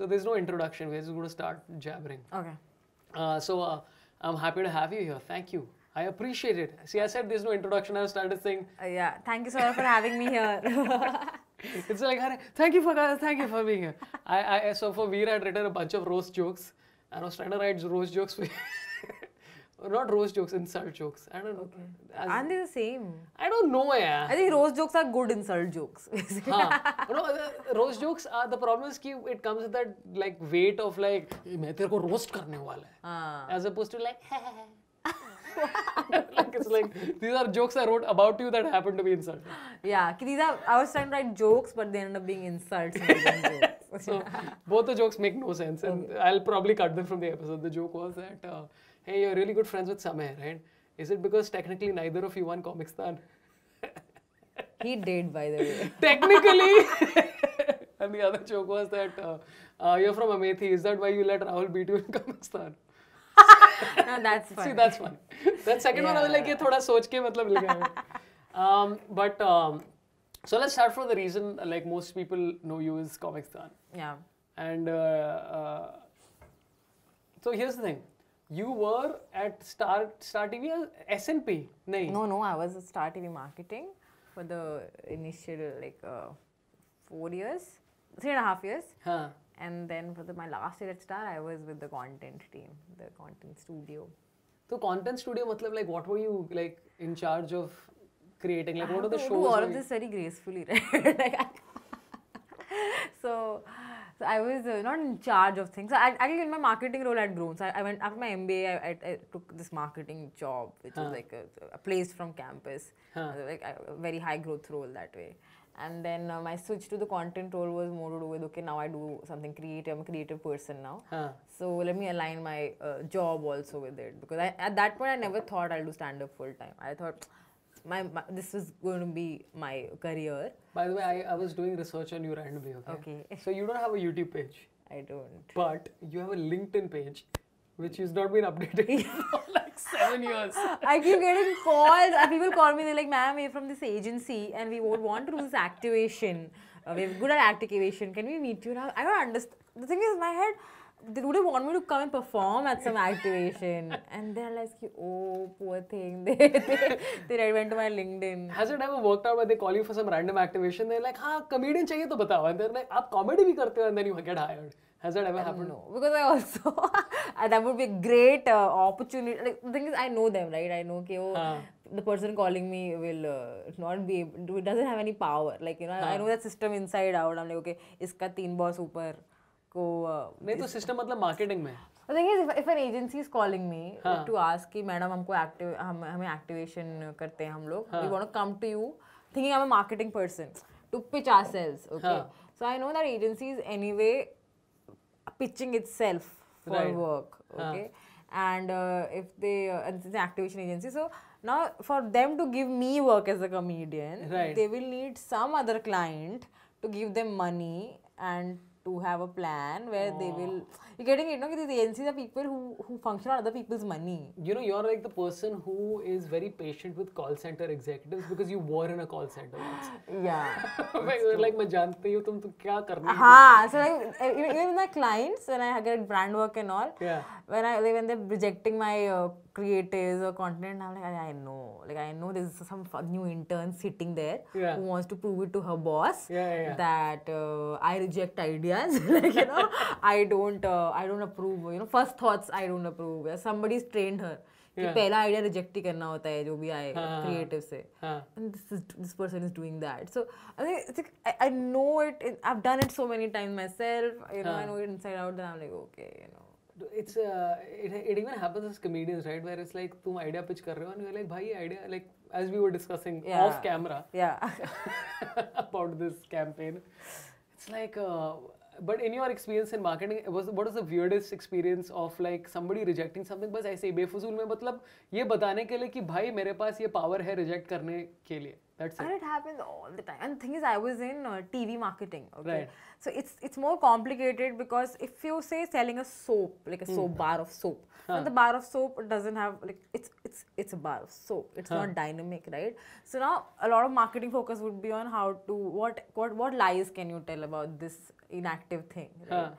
So there's no introduction. We're just going to start jabbering. Okay. Uh, so uh, I'm happy to have you here. Thank you. I appreciate it. See, I said there's no introduction. I started saying Uh, yeah. Thank you, so much for having me here. it's like, thank you for thank you for being here. I, I so for Veer, I had written a bunch of roast jokes, and I was trying to write roast jokes for not roast jokes, insult jokes. I don't know. As- Aren't they the same? I don't know, yeah. I think roast jokes are good insult jokes. हाँ no, uh, roast jokes are the problem is कि it comes with that like weight of like "ये मैं तेरे को roast करने वाला है हाँ. as opposed to like like it's like these are jokes I wrote about you that happen to be insulting. Yeah, 'cause these are. I was trying to write jokes, but they ended up being insults. So both the jokes make no sense, and okay. I'll probably cut them from the episode. The joke was that, uh, hey, you're really good friends with Samay, right? Is it because technically neither of you won Comics Tan? he did, by the way. technically. and the other joke was that uh, uh, you're from Amethi. Is that why you let Rahul beat you in Comicstaan? no, that's fun. See, that's fun. That second one, I was like, ये थोड़ा सोच के um, but um, so let's start for the reason like most people know you is Comicstaan. Yeah. And uh, so here's the thing. You were at Star Star TV as SNP. नहीं. No, no, I was at Star TV marketing for the initial like uh, four years, three and a half years. हाँ. And then for the, my last year at Star, I was with the content team, the content studio. So content studio मतलब like what were you like in charge of creating? Like I what are the shows? do all of this very gracefully, right? Like, so, so I was uh, not in charge of things. I, actually, in my marketing role, grown. So I, I went after my MBA. I, I, I took this marketing job, which was like a, a place from campus, Huh. Uh, like a, very high growth role that way. And then uh, my switch to the content role was more to do with okay, now I do something creative. I'm a creative person now. हाँ. So let me align my uh, job also with it because I, at that point I never thought I'll do stand up full time. I thought my, my this was going to be my career. By the way, I, I was doing research on you randomly. Okay. Okay, So you don't have a YouTube page, I don't. but you have a LinkedIn page, which has not been updated for like seven years. I keep getting calls. uh, People call me. They're like, "Ma'am, we're from this agency, and we would want to do this activation. Uh, we're good at activation. Can we meet you now?" I don't understand. The thing is, my head, they would want me to come and perform at some activation, and they're like, "Oh, poor thing." They they, they went to my LinkedIn. Has it ever worked out where they call you for some random activation? They're like, हाँ comedian चाहिए तो बताओ. And they're like, आप comedy भी करते हो and then you get hired. Has that ever happened? No, because I also uh, that would be a great uh, opportunity. Like the thing is, I know them, right? I know okay, oh, हाँ. the person calling me will uh, not be able it doesn't have any power. Like you know, Haan. I know that system inside out. I'm like, okay, इसका तीन boss ऊपर को. Uh, नहीं तो system मतलब marketing में. the thing is, if, if an agency is calling me to ask कि madam हमको active हम हमें activation करते हैं हम लोग, you, thinking I'm a marketing person to pitch ourselves. Okay, हाँ. so I know that agencies anyway pitching itself for Right. work. Okay, and uh, if they uh, and it's an activation agency, so now for them to give me work as a comedian, Right. they will need some other client to give them money and to have a plan where oh. they will. You're getting it, know, These agencies are people who, who function on other people's money. You know, you're like the person who is very patient with call center executives because you were in a call center once. Yeah. you're like, I know you, tum, tum kya karna Haan, so like, even my clients, when I get brand work and all, yeah. when, I, like, when they're rejecting my uh, creatives or content, I'm like I, I know, like I know there's some fu- new intern sitting there Yeah. who wants to prove it to her boss Yeah, yeah, yeah. that uh, I reject ideas, like you know, I don't uh, I don't approve, you know, first thoughts I don't approve. Yeah, somebody's trained her. कि Yeah. पहला idea reject ही करना होता है जो भी आए हाँ, creative से हाँ. and this is this person is doing that so i think it's like, I, I know it, it i've done it so many times myself you know i know it inside out it's it even happens as comedians right where it's like तुम idea pitch कर रहे हो? And you like भाई idea like as we were discussing off camera या about this campaign it's like but in your experience in marketing what is the weirdest experience of like somebody rejecting something बस ऐसे ही बेफजूल में मतलब ये बताने के लिए कि भाई मेरे पास ये पावर है रिजेक्ट करने के लिए। That's it. and it happens all the time and the thing is i was in uh, tv marketing okay Right. so it's it's more complicated because if you say selling a soap like a Hmm. soap bar of soap and the bar of soap doesn't have like it's it's it's a bar of soap it's not dynamic right so now a lot of marketing focus would be on how to what what what lies can you tell about this inactive thing right? Huh.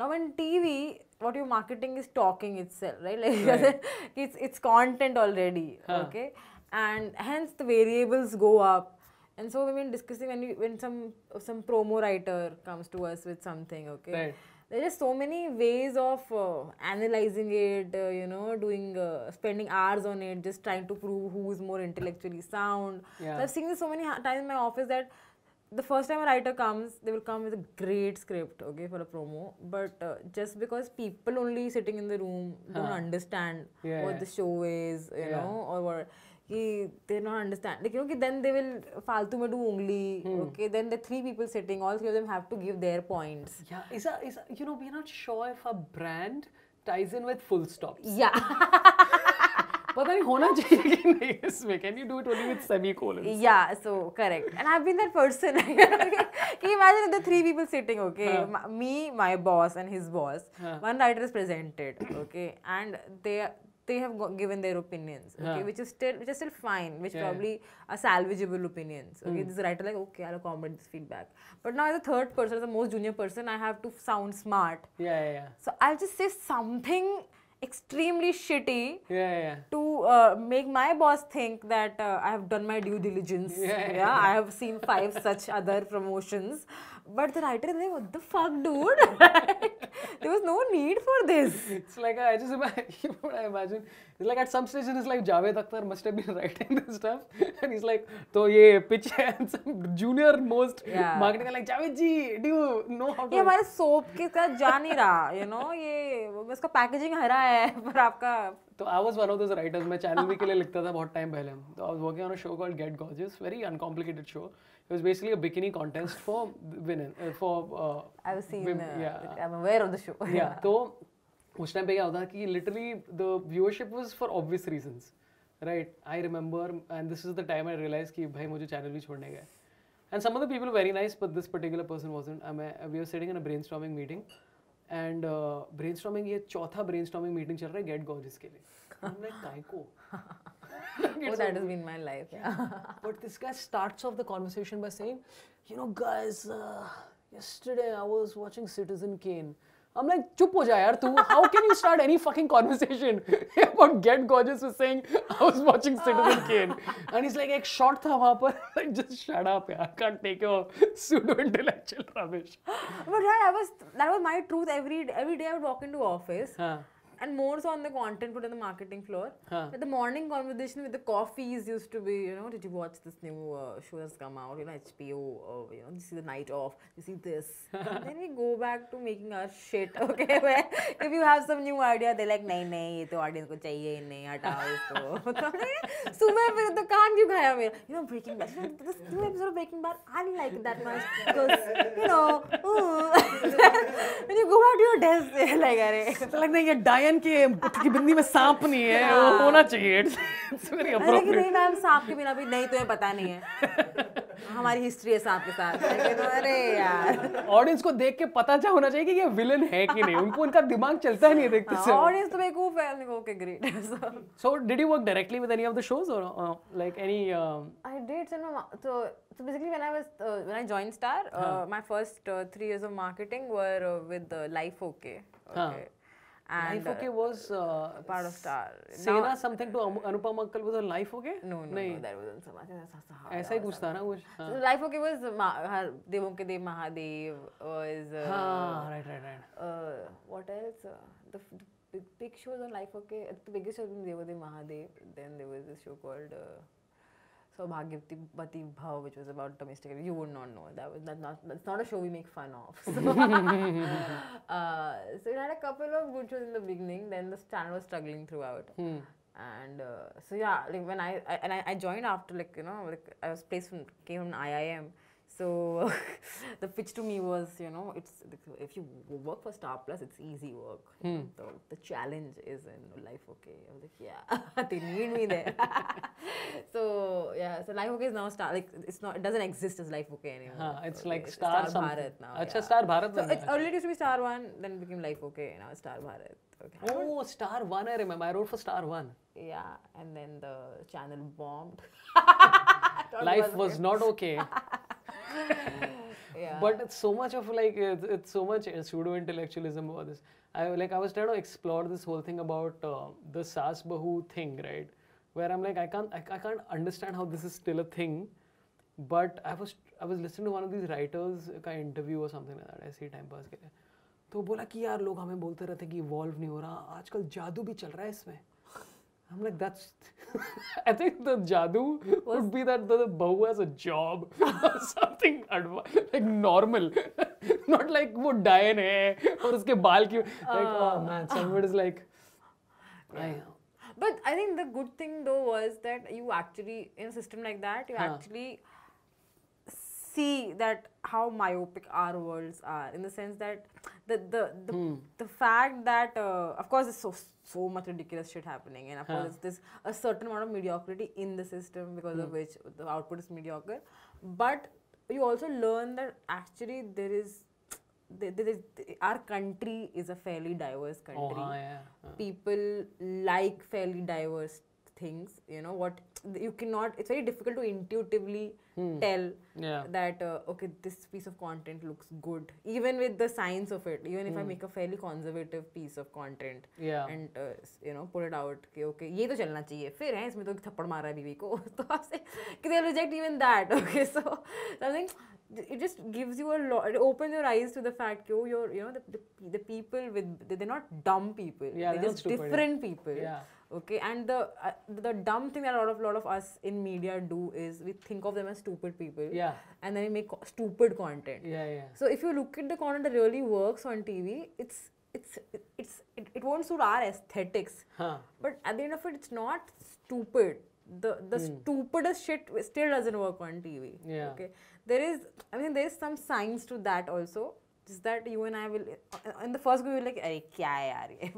Now in TV, what you're marketing is talking itself, right? Like it's it's content already, okay, and hence the variables go up. And so we've been discussing when you, when some some promo writer comes to us with something, okay. Right. There are so many ways of uh, analyzing it, uh, you know, doing uh, spending hours on it, just trying to prove who is more intellectually sound. So Yeah. I've seen this so many times in my office that the first time a writer comes, they will come with a great script, okay, for a promo. But uh, just because people only sitting in the room don't understand Yeah, what yeah. the show is, you Yeah. know, or what. कि they not understand like you know कि then they will फालतू में do ungli Hmm. okay then the three people sitting all three of them have to give their points Yeah, is a, is a, you know, we're not sure if a brand ties in with full stops. yeah पता नहीं होना चाहिए कि नहीं इसमें can you do it only with सेमीकोलंस yeah so correct and i've been that person can you imagine if the three people sitting okay Huh. m- me my boss and his boss Huh. one writer is presented okay and they have given their opinions okay yeah. which is still which is still fine which yeah. probably are salvageable opinions okay mm. this writer like okay i'll accommodate this feedback but now as a third person as a most junior person i have to sound smart yeah yeah, yeah. so i'll just say something extremely shitty yeah, yeah. to uh, make my boss think that uh, i have done my due diligence yeah, yeah, i have seen five such other promotions But the writer is like, what the fuck, dude? there was no need for this. It's like I just imagine, you know what I imagine. It's like at some stage it's like Javed Akhtar must have been writing this stuff, and he's like, "तो ये pitch है," and some junior most Yeah. marketing like Javed ji, do you know how ये to? हमारे soap के साथ जा नहीं रहा यू नो ये इसका पैकेजिंग हरा है पर आपका तो I was one of those writers. मैं चैनल वी के लिए लिखता था बहुत टाइम पहले. So I was working on a show called Get Gorgeous, very uncomplicated show. it was basically a bikini contest for women uh, for uh, I've seen women, uh, yeah. I'm aware of the show yeah तो उस time पे क्या होता कि literally the viewership was for obvious reasons right I remember and this is the time I realized कि भाई मुझे channel भी छोड़ने गए and some of the people were very nice but this particular person wasn't I mean, we were sitting in a brainstorming meeting and brain ये चौथा brain meeting चल रहा है गेट गॉर्जिस के लिए हमने काय को Oh, that has been my life. Yeah. But this guy starts off the conversation by saying, you know, guys, uh, yesterday I was watching Citizen Kane. I'm like, chup ho jaa yaar tu. How can you start any fucking conversation about Get Gorgeous with saying I was watching Citizen Kane? And he's like, एक shot था वहाँ पर. Like, just shut up, yaar. Can't take your pseudo intellectual rubbish. But yeah, I was that was my truth every every day I would walk into office. हाँ. And more so on the content put on the marketing floor. Huh. But the morning conversation with the coffees used to be, you know, did you watch this new uh, show that's come out? You know, HBO, or, you know, this is the night off, you see this. and then we go back to making our shit, okay? Where if you have some new idea, they're like, नहीं नहीं ये तो audience को चाहिए ही नहीं हटाओ इसको तो हमने कहा, सुबह फिर तो कान क्यों खाया मेरा you know Breaking Bad you know, this new episode of Breaking Bad I didn't like it that much because you know ooh. when you go back to your desk like अरे तो like नहीं ये डायन के की बिंदी में सांप नहीं है वो होना चाहिए इट्स वेरी appropriate नहीं मैम सांप के बिना भी नहीं तुम्हें पता नहीं है हमारी हिस्ट्री है सांप के साथ अरे यार ऑडियंस को देख के पता क्या होना चाहिए कि ये विलन है कि नहीं उनको उनका दिमाग चलता ही नहीं है देखते से ऑडियंस तो बेवकूफ़ है okay great did you work directly with any of the shows or uh, like any? Um, I did so, basically when I was uh, when I joined Star, uh, my first uh, three years of marketing were uh, with uh, Life OK. Huh. Okay. And Life Okay was uh, part of Star. Sena Now- something to Anupam Uncle was on Life Okay? no, no, no, that wasn't Sahara ऐसा ही कुछ था ना कुछ हाँ So Life OK was Devon ke Dev Mahadev was uh, हाँ right right right uh, what else? Uh, the, the big, big shows on Life OK. Uh, The biggest show was Devadev Mahadev. Then there was this show called uh, Saubhagyavati Bhav, which was about domestic. You would not know. That was that not. That's not a show we make fun of. So, uh, so it had a couple of good shows in the beginning. Then the channel was struggling throughout. Hmm. And uh, so yeah, like when I, I and I, I joined after like you know like I was placed from came from IIM. So the pitch to me was, you know, it's if you work for Star Plus, it's easy work. Hmm. The, the challenge is in Life Okay. I was like, yeah, they need me there. so yeah, so Life Okay is now Star. Like it's not, it doesn't exist as Life Okay anymore. Huh, it's so, like it's Star, Star Bharat now. Achha, yeah. Star Bharat. So it earlier used to be Star One, then it became Life Okay. Now Star Bharat. Okay. Oh, Star One! I remember. I wrote for Star One. Yeah, and then the channel bombed. Life was, was not okay. Yeah. But it's so much of like it's, it's so much pseudo intellectualism about this. I like I was trying to explore this whole thing about uh, the Sas Bahu thing, right? Where I'm like I can't I, I can't understand how this is still a thing. But I was I was listening to one of these writers का interview or something like that ऐसे ही time pass के लिए तो बोला कि यार लोग हमें बोलते रहते हैं कि इवॉल्व नहीं हो रहा आजकल जादू भी चल रहा है इसमें I'm like, that's. I think the jadoo would be that the, the bahu has a job or something adva- like normal, not like वो डायन है और उसके बाल की like oh man, someone is like, I, But I think the good thing though was that you actually, in a system like that, you Huh. actually see that how myopic our worlds are in the sense that the the the, Hmm. the fact that uh, of course there's so so much ridiculous shit happening and of Huh. course there's a certain amount of mediocrity in the system because Hmm. of which the output is mediocre but you also learn that actually there is there, there is our country is a fairly diverse oh country हाँ, yeah, people like fairly diverse things you know what you cannot it's very difficult to intuitively tell yeah, that uh, okay this piece of content looks good even with the science of it even if i make a fairly conservative piece of content yeah, and uh, s- you know put it out कि okay ये तो चलना चाहिए फिर है इसमें तो थप्पड़ मारा है बीवी को तो आपसे कि they reject even that okay so something it just gives you a lot it opens your eyes to the fact कि oh you're you know the, the, the people with they're not dumb people Yeah, they're they're not just stupid, yeah. different people yeah, okay and the uh, the dumb thing that a lot of lot of us in media do is we think of them as stupid people. Yeah, and then we make co- stupid content. Yeah, yeah. so if you look at the content that really works on tv it's it's it's it, it won't suit our aesthetics. Huh. but at the end of it it's not stupid. The the stupidest shit still doesn't work on tv Yeah. okay. There is i mean there is some science to that also just that you and i will uh, in the first go you're like अरे क्या है यार ये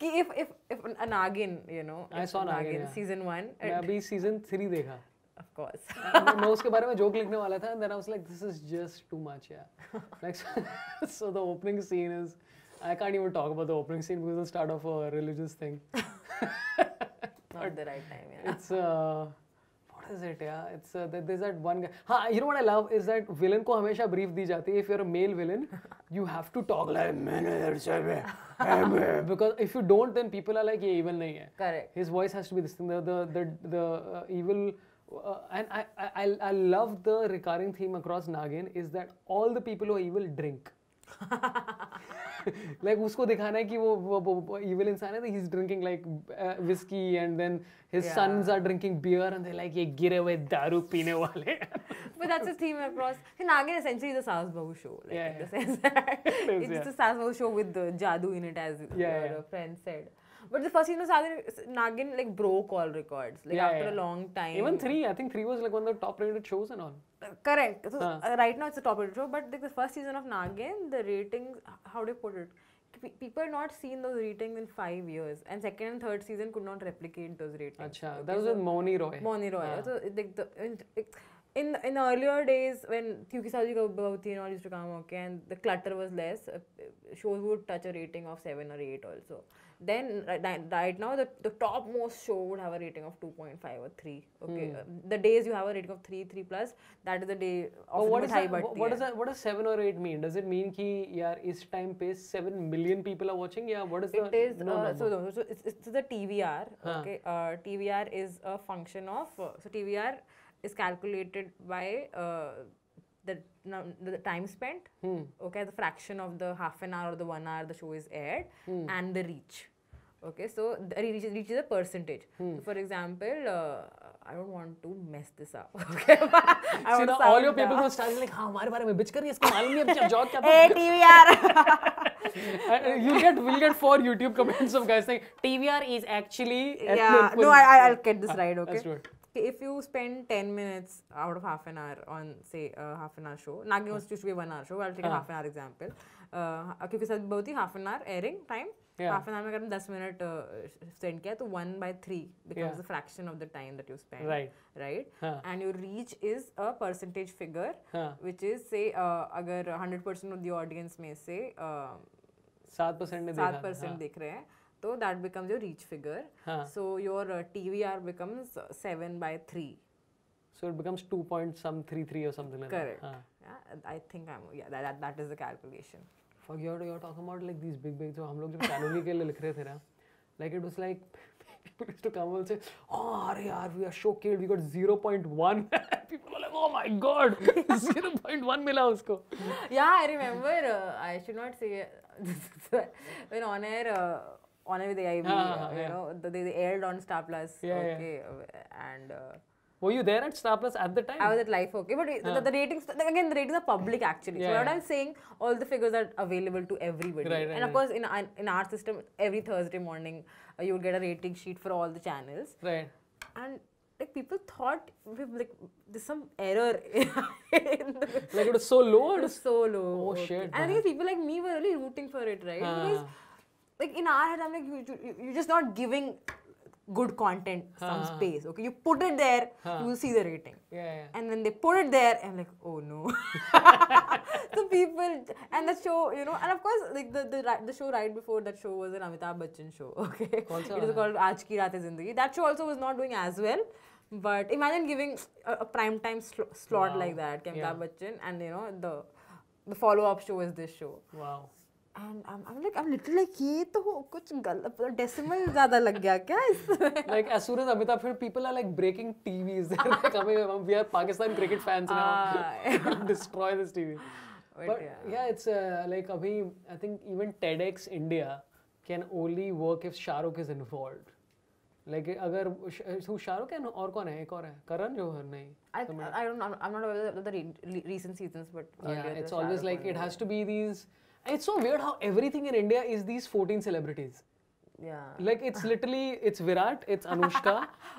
कि if if if a nagin you know I saw Nagin, yeah. season 1 मैं अभी season three देखा of course मैं उसके बारे में जोक लिखने वाला था and then I was like this is just too much yeah like so, so the opening scene is I can't even talk about the opening scene because it'll start off a religious thing not the right time yeah it's uh is it yeah it's uh, there- there's that one guy हाँ you know what I love is that villain को हमेशा brief दी जाती है if you're a male villain you have to talk like because if you don't then people are like ये evil नहीं है correct his voice has to be this thing the the the, the uh, evil uh, and I, I I I love the recurring theme across Nagin is that all the people who are evil drink like उसको दिखाना है कि वो वो evil इंसान है ही is drinking like whisky and then his sons are drinking beer and they like ये गिरे हुए दारू पीने वाले but that's his theme across and again essentially the Sas Bahu show like yeah, in the sense that it's just a Sas Bahu show with the jadoo in it as yeah, your yeah. friend said But the first season of Sagar Nagin like broke all records like yeah, after yeah. a long time. Even three, I think three was like one of the top rated shows and all. Uh, correct. So huh. Uh, right now it's a top rated show, but like the first season of Nagin, the ratings, how do you put it? people not seen those ratings in five years and second and third season could not replicate those ratings. Achha, okay, that was so with Mouni Roy. Mouni Roy. Yeah. So like the, in in earlier days when Kyuki Saji Kabhauti and all used to come okay and the clutter was less, uh, shows would touch a rating of seven or eight also then right, right now the, the top most show would have a rating of 2.5 or 3 okay mm. the days you have a rating of 3 3 plus that is the day of what is that, what, does what does 7 or 8 mean does it mean ki yaar is time pe 7 million people are watching yeah what is it the is, no, uh, so, no, so it's, it's the tvr huh. okay uh, tvr is a function of uh, so tvr is calculated by uh, the, the time spent, hmm. okay, the fraction of the half an hour or the one hour the show is aired, hmm. and the reach okay so reach, reaches a percentage. Hmm. so for example uh, i don't want to mess this up okay? See, all your people will start like ha hamare bare mein bitch kar rahi hai isko malum nahi ab job kya hey tvr you get will get four youtube comments of guys saying tvr is actually yeah no i i'll get this right okay? if you spend 10 minutes out of half an hour on say uh, half an hour show Nagi was used to be one hour show I'll take uh. a uh-huh. half an hour example. Uh, okay because both the half an hour airing time Yeah. half an hour में अगर 10 minute spend किया तो 1 by 3 becomes Yeah. a fraction of the time that you spend Right. right हाँ. and your reach is a percentage figure हाँ. which is say uh, अगर 100% of the audience में से uh, सात परसेंट ने सात परसेंट देख रहे हैं तो that becomes your reach figure हाँ. So your T V R becomes seven by three So it becomes two point some three three or something like Correct. that. Correct. Huh. Yeah, I think I'm. Yeah, that, that, that is the calculation. Fuck, you're, you're talking about like these big big जो हम लोग जब Canoli के लिए लिख रहे थे ना, like it was like people used to come and say, oh अरे यार we are so killed, we got 0.1. people were like, oh my god, 0.1 मिला उसको. yeah, I remember. Uh, I should not say uh, when on air. Uh, on air with the IB, Ah, uh, you yeah. know, the, they, they aired on Star Plus. Yeah, yeah. okay, uh, and uh, Were you there at Star Plus at the time? I was at Life Okay, but the, the ratings again the ratings are public actually. Yeah, so what yeah. I'm saying, all the figures are available to everybody. Right, right, and of course, in our- in our system, every Thursday morning, uh, you would get a rating sheet for all the channels, Right. and like people thought like there's some error in the Like it was so low. it was so low. Oh, okay. shit, And I think people like me were really rooting for it, right? Because like in our head, I'm like, you, you, you're just not giving good content some space. Okay, you put it there, huh. you will see the rating. Yeah, yeah, And then they put it there, and like, oh no. so people and the show, you know, and of course, like the the, the show right before that show was an Amitabh Bachchan show. Okay, also, it was uh-huh. called Aaj Ki Raat Hai Zindagi. That show also was not doing as well. But imagine giving a, a prime time sl slot wow. like that, Amitabh yeah. Bachchan, and you know the the follow up show is this show. Wow. And I am like I am little like ये तो कुछ गलत decimal ज़्यादा लग गया क्या इसमें like as soon as Amitabh फिर people are like breaking TVs they are like coming we are Pakistan cricket fans now destroy this TV but yeah it's like अभी I think even TEDx India can only work if Shahrukh is involved like अगर शाहरुख है? और कौन है? एक और है। करण जोहर नहीं। I don't I am not aware of the recent seasons but it's always like it has to be these It's so weird how everything in India is these 14 celebrities Yeah. like it's literally it's Virat it's Anushka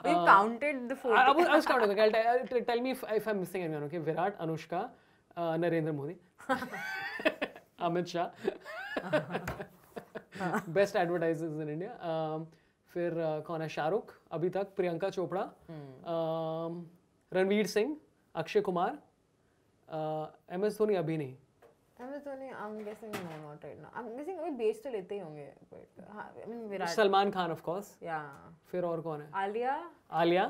we uh, counted the photo. I, I was, I was counting. Okay, I'll tell, I'll t- tell me if, if I'm missing anyone. Okay, Virat, Anushka, uh, Narendra Modi, Amit Shah, best advertisers in India. Um, फिर uh, कौन है शाहरुख अभी तक Priyanka Chopra um, Ranveer Singh Akshay Kumar M S Dhoni अभी नहीं I'm guessing no, not right now. I'm guessing अभी बेच तो लेते ही होंगे, but हाँ, I mean Virat. Salman Khan of course Yeah. फिर और कौन है Alia, आलिया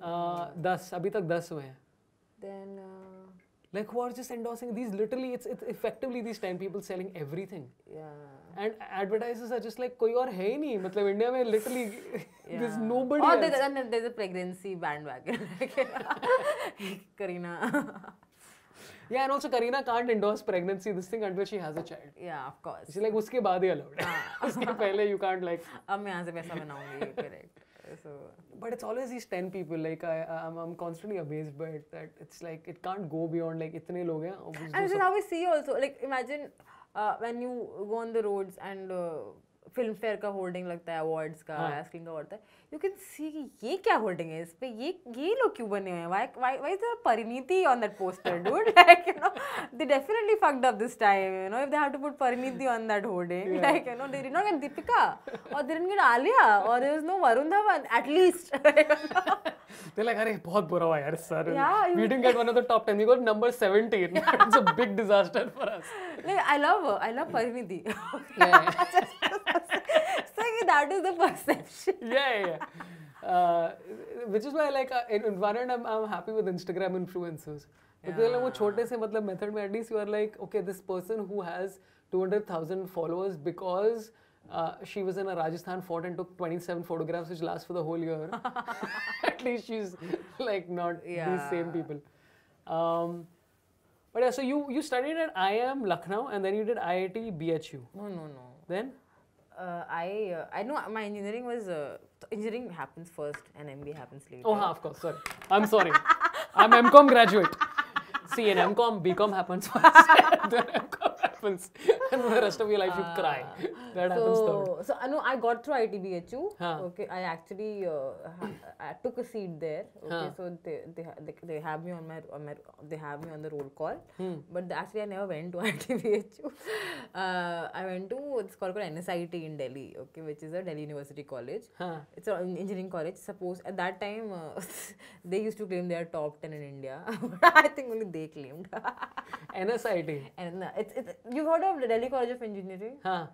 uh, दस अभी तक दस हुए हैं then uh, like who are just endorsing these literally it's, it's effectively these 10 people selling everything yeah. and advertisers are just like कोई और है ही नहीं मतलब इंडिया में literally there's nobody Or else. there's, there's a pregnancy bandwagon. Karina. Yeah, and also Kareena can't endorse pregnancy this thing until she has a child. Yeah, of course. She's like उसके बाद ही allowed. उसके पहले ah. you can't like. अब मैं यहाँ से पैसा correct. So. But it's always these ten people like I I'm, I'm constantly amazed by it that it's like it can't go beyond like इतने लोग हैं. And this is how we see also like imagine uh, when you go on the roads and uh, Filmfare का holding लगता है awards का हाँ. Screen का होता है। यू कैन सी कि ये क्या होल्डिंग है इस पे? ये ये लोग क्यों बने हुए हैं? Why why why is there Parineeti on that poster dude like you know they definitely fucked up this time you know if they have to put Parineeti on that hoarding like you know they did not get Deepika और they didn't get Alia और there is no Varun Dhawan at least they're like अरे बहुत बुरा हुआ यार sir Yeah, we didn't get one of the top 10 we got number 17 it's a big disaster for us like I love her. I love Parineeti. yeah so that is the perception. yeah, yeah, yeah. Uh, which is why like uh, in, in one end I'm, I'm happy with Instagram influencers. Because like, वो छोटे से मतलब method में at least you are like okay this person who has 200,000 followers because uh, she was in a Rajasthan fort and took 27 photographs which last for the whole year. at least she's like not these same people. Um, but yeah, so you you studied at IIM Lucknow and then you did IIT BHU. No, no, no. Then Uh, I uh, I know my engineering was uh, engineering happens first and MBA happens later. Oh, हाँ, of course. Sorry. I'm sorry. I'm MCOM graduate. See, in MCOM, BCOM happens first. Happens. And for the rest of your life, you cry. That happens third. So, so I know I got through ITBHU. Huh. Okay, I actually uh, ha- I took a seat there. Okay, Huh. so they they, they they have me on my on my they have me on the roll call. Hmm. But actually, I never went to ITBHU. Uh, I went to it's called called NSIT in Delhi. Okay, which is a Delhi University college. Huh. It's an engineering college. Suppose at that time uh, they used to claim they are top ten in India. I think only they claimed. NSIT. and uh, it's, it's you heard of the Delhi College of Engineering? Huh.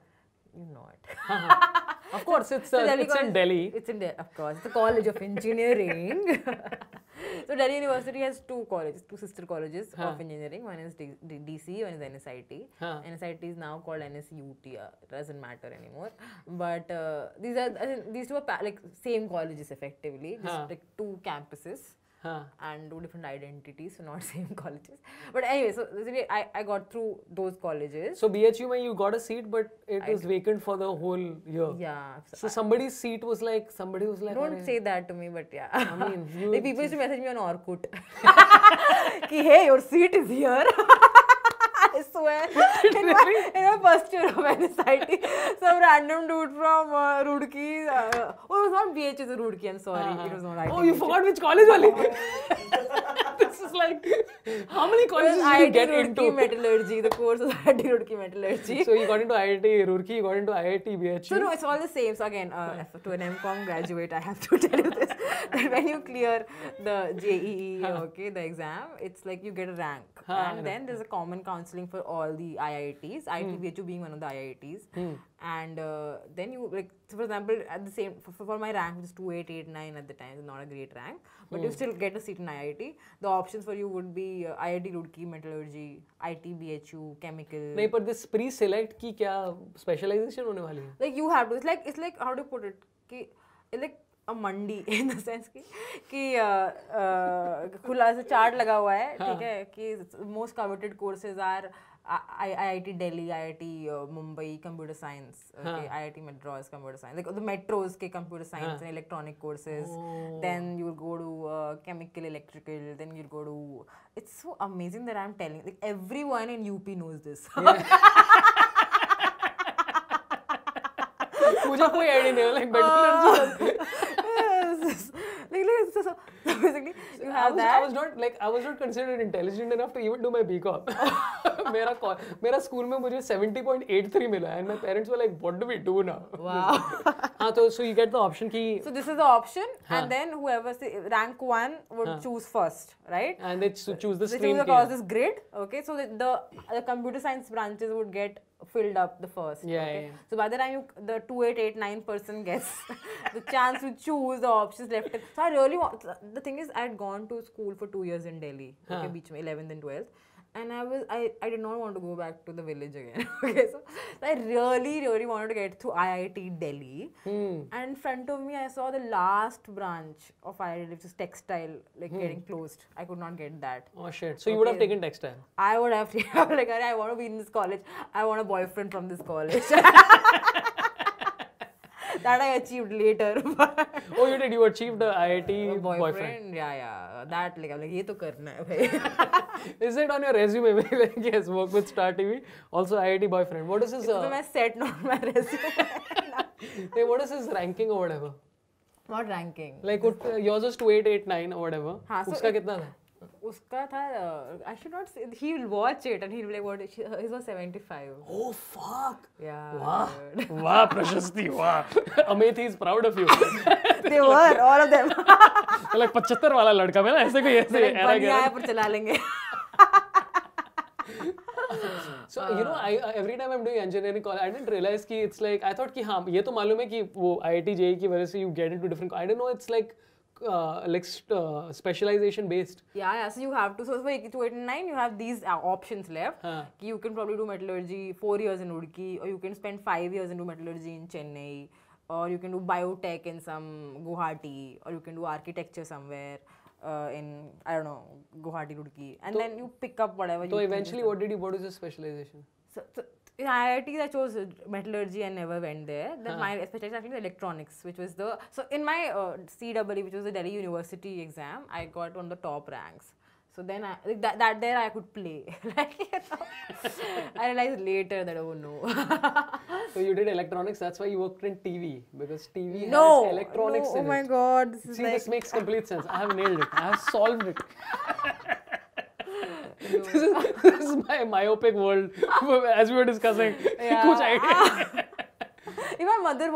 You not. Of course, it's, uh, it's in Delhi. It's in Delhi, of course. It's a college of engineering. so Delhi University has two colleges, two sister colleges Huh. of engineering. One is D- D- DC, one is NSIT. Huh. NSIT is now called NSUT. Uh, doesn't matter anymore. But uh, these are I think these two are pa- like same colleges effectively, just Huh. like two campuses Huh. and two different identities, so not same colleges. But anyway, so basically I, I got through those colleges. So BHU, mein you got a seat, but it was vacant for the whole year. yeah. so So somebody's seat was like somebody was like. Don't say that to me, but yeah. I mean, you. like people used to message me on Orkut. Ki, hey, your seat is here. I swear. in, my, in my first year of NSIT, some random dude from uh, Roorkee. Uh, oh, it was not BH, it was Roorkee. I'm sorry. Uh-huh. It was not IT. oh, you forgot which college, wali. this is like how many colleges did you get into? Metallurgy. The course was IIT Roorkee Metallurgy. so you got into IIT Roorkee, you got into IIT BHU. So no, it's all the same. So again, uh, to an MCOM graduate, I have to tell you this: that when you clear the JEE, okay, the exam, it's like you get a rank, Huh, and then there's a common counseling for all the IITs. IIT BHU being one of the IITs, and uh, then you like, so for example, at the same for, for my rank, which is two eight eight nine at the time, it's not a great rank, but you still get a seat in IIT. The options for you would be uh, IIT Roorkee Metallurgy, IT BHU, Chemical. नहीं पर this pre-select की क्या specialization होने वाली है? like you have to it's like it's like how do you put it कि like a mandi in the sense कि कि uh, uh, खुला से चार्ट लगा हुआ है ठीक है कि most I I T Delhi I I T Mumbai computer science I I T Madras computer science like the metros के computer science and electronic courses then you will go to chemical electrical then you will go to it's so amazing that I am telling like everyone in UP knows this मुझे कोई idea नहीं like better So basically, you have I was, that. I was not like I was not considered intelligent enough to even do my BCom. मेरा मेरा school में मुझे 70.83 मिला and my parents were like what do we do now wow हाँ तो so you get the option की so this is the option and then whoever rank 1 would choose first right and they choose the stream across this grid okay so the, the the computer science branches would get filled up the first. Yeah, okay? yeah. So by the time you the two eight eight nine person gets the chance to choose the options left. So I really want. The thing is, I had gone to school for two years in Delhi. Okay, Huh. beach में 11th and 12th. And I was I, I did not want to go back to the village again. okay, so, so I really really wanted to get to IIT Delhi. Hmm. And in front of me, I saw the last branch of IIT, which is textile, like getting closed. I could not get that. Oh shit. So you would have taken textile. I would have like, I want to be in this college. I want a boyfriend from this college. that I achieved later. Oh, you did. You achieved a IIT uh, boyfriend, boyfriend. yeah, yeah. That like, I'm like, ये तो करना है भाई. Is it on your resume? like yes, work with Star TV. Also IIT boyfriend. What is his? So Uh, my set, not my resume. hey, what is his ranking or whatever? not ranking. Like what, uh, yours was two eight eight nine or whatever. हाँ, so उसका कितना था? उसका था I should not he will watch it and he will what his was 75 oh fuck yeah वाह वाह प्रशस्ति वाह Amit is proud of you they were all of them like 75 वाला लड़का मैं ना ऐसे कोई ऐसे एरा गया पर चला लेंगे so uh, you know I uh, every time I'm doing engineering college I didn't realize कि it's like I thought कि हाँ ये तो मालूम है कि वो IIT JEE की वजह से you get into different I didn't know it's like uh, like uh, specialization based. Yeah, yeah. So you have to. So for 289, you have these uh, options left. Huh. You can probably do metallurgy four years in Roorkee, or you can spend five years and do metallurgy in Chennai, or you can do biotech in some Guwahati, or you can do architecture somewhere uh, in I don't know Guwahati, Roorkee, and so, then you pick up whatever. So eventually, what did you? What is your specialization? So, so in IIT, I chose metallurgy and never went there. Then my specialty actually was electronics, which was the so in my uh, CEE, which was the Delhi University exam, I got on the top ranks. So then I that, that there I could play. like I realized later that oh no, So you did electronics. That's why you worked in TV because TV no, has electronics no, oh in my it. god, this is See, like this makes complete sense. I have nailed it. I have solved it. this is, this is my myopic world. As we were discussing yeah. Mother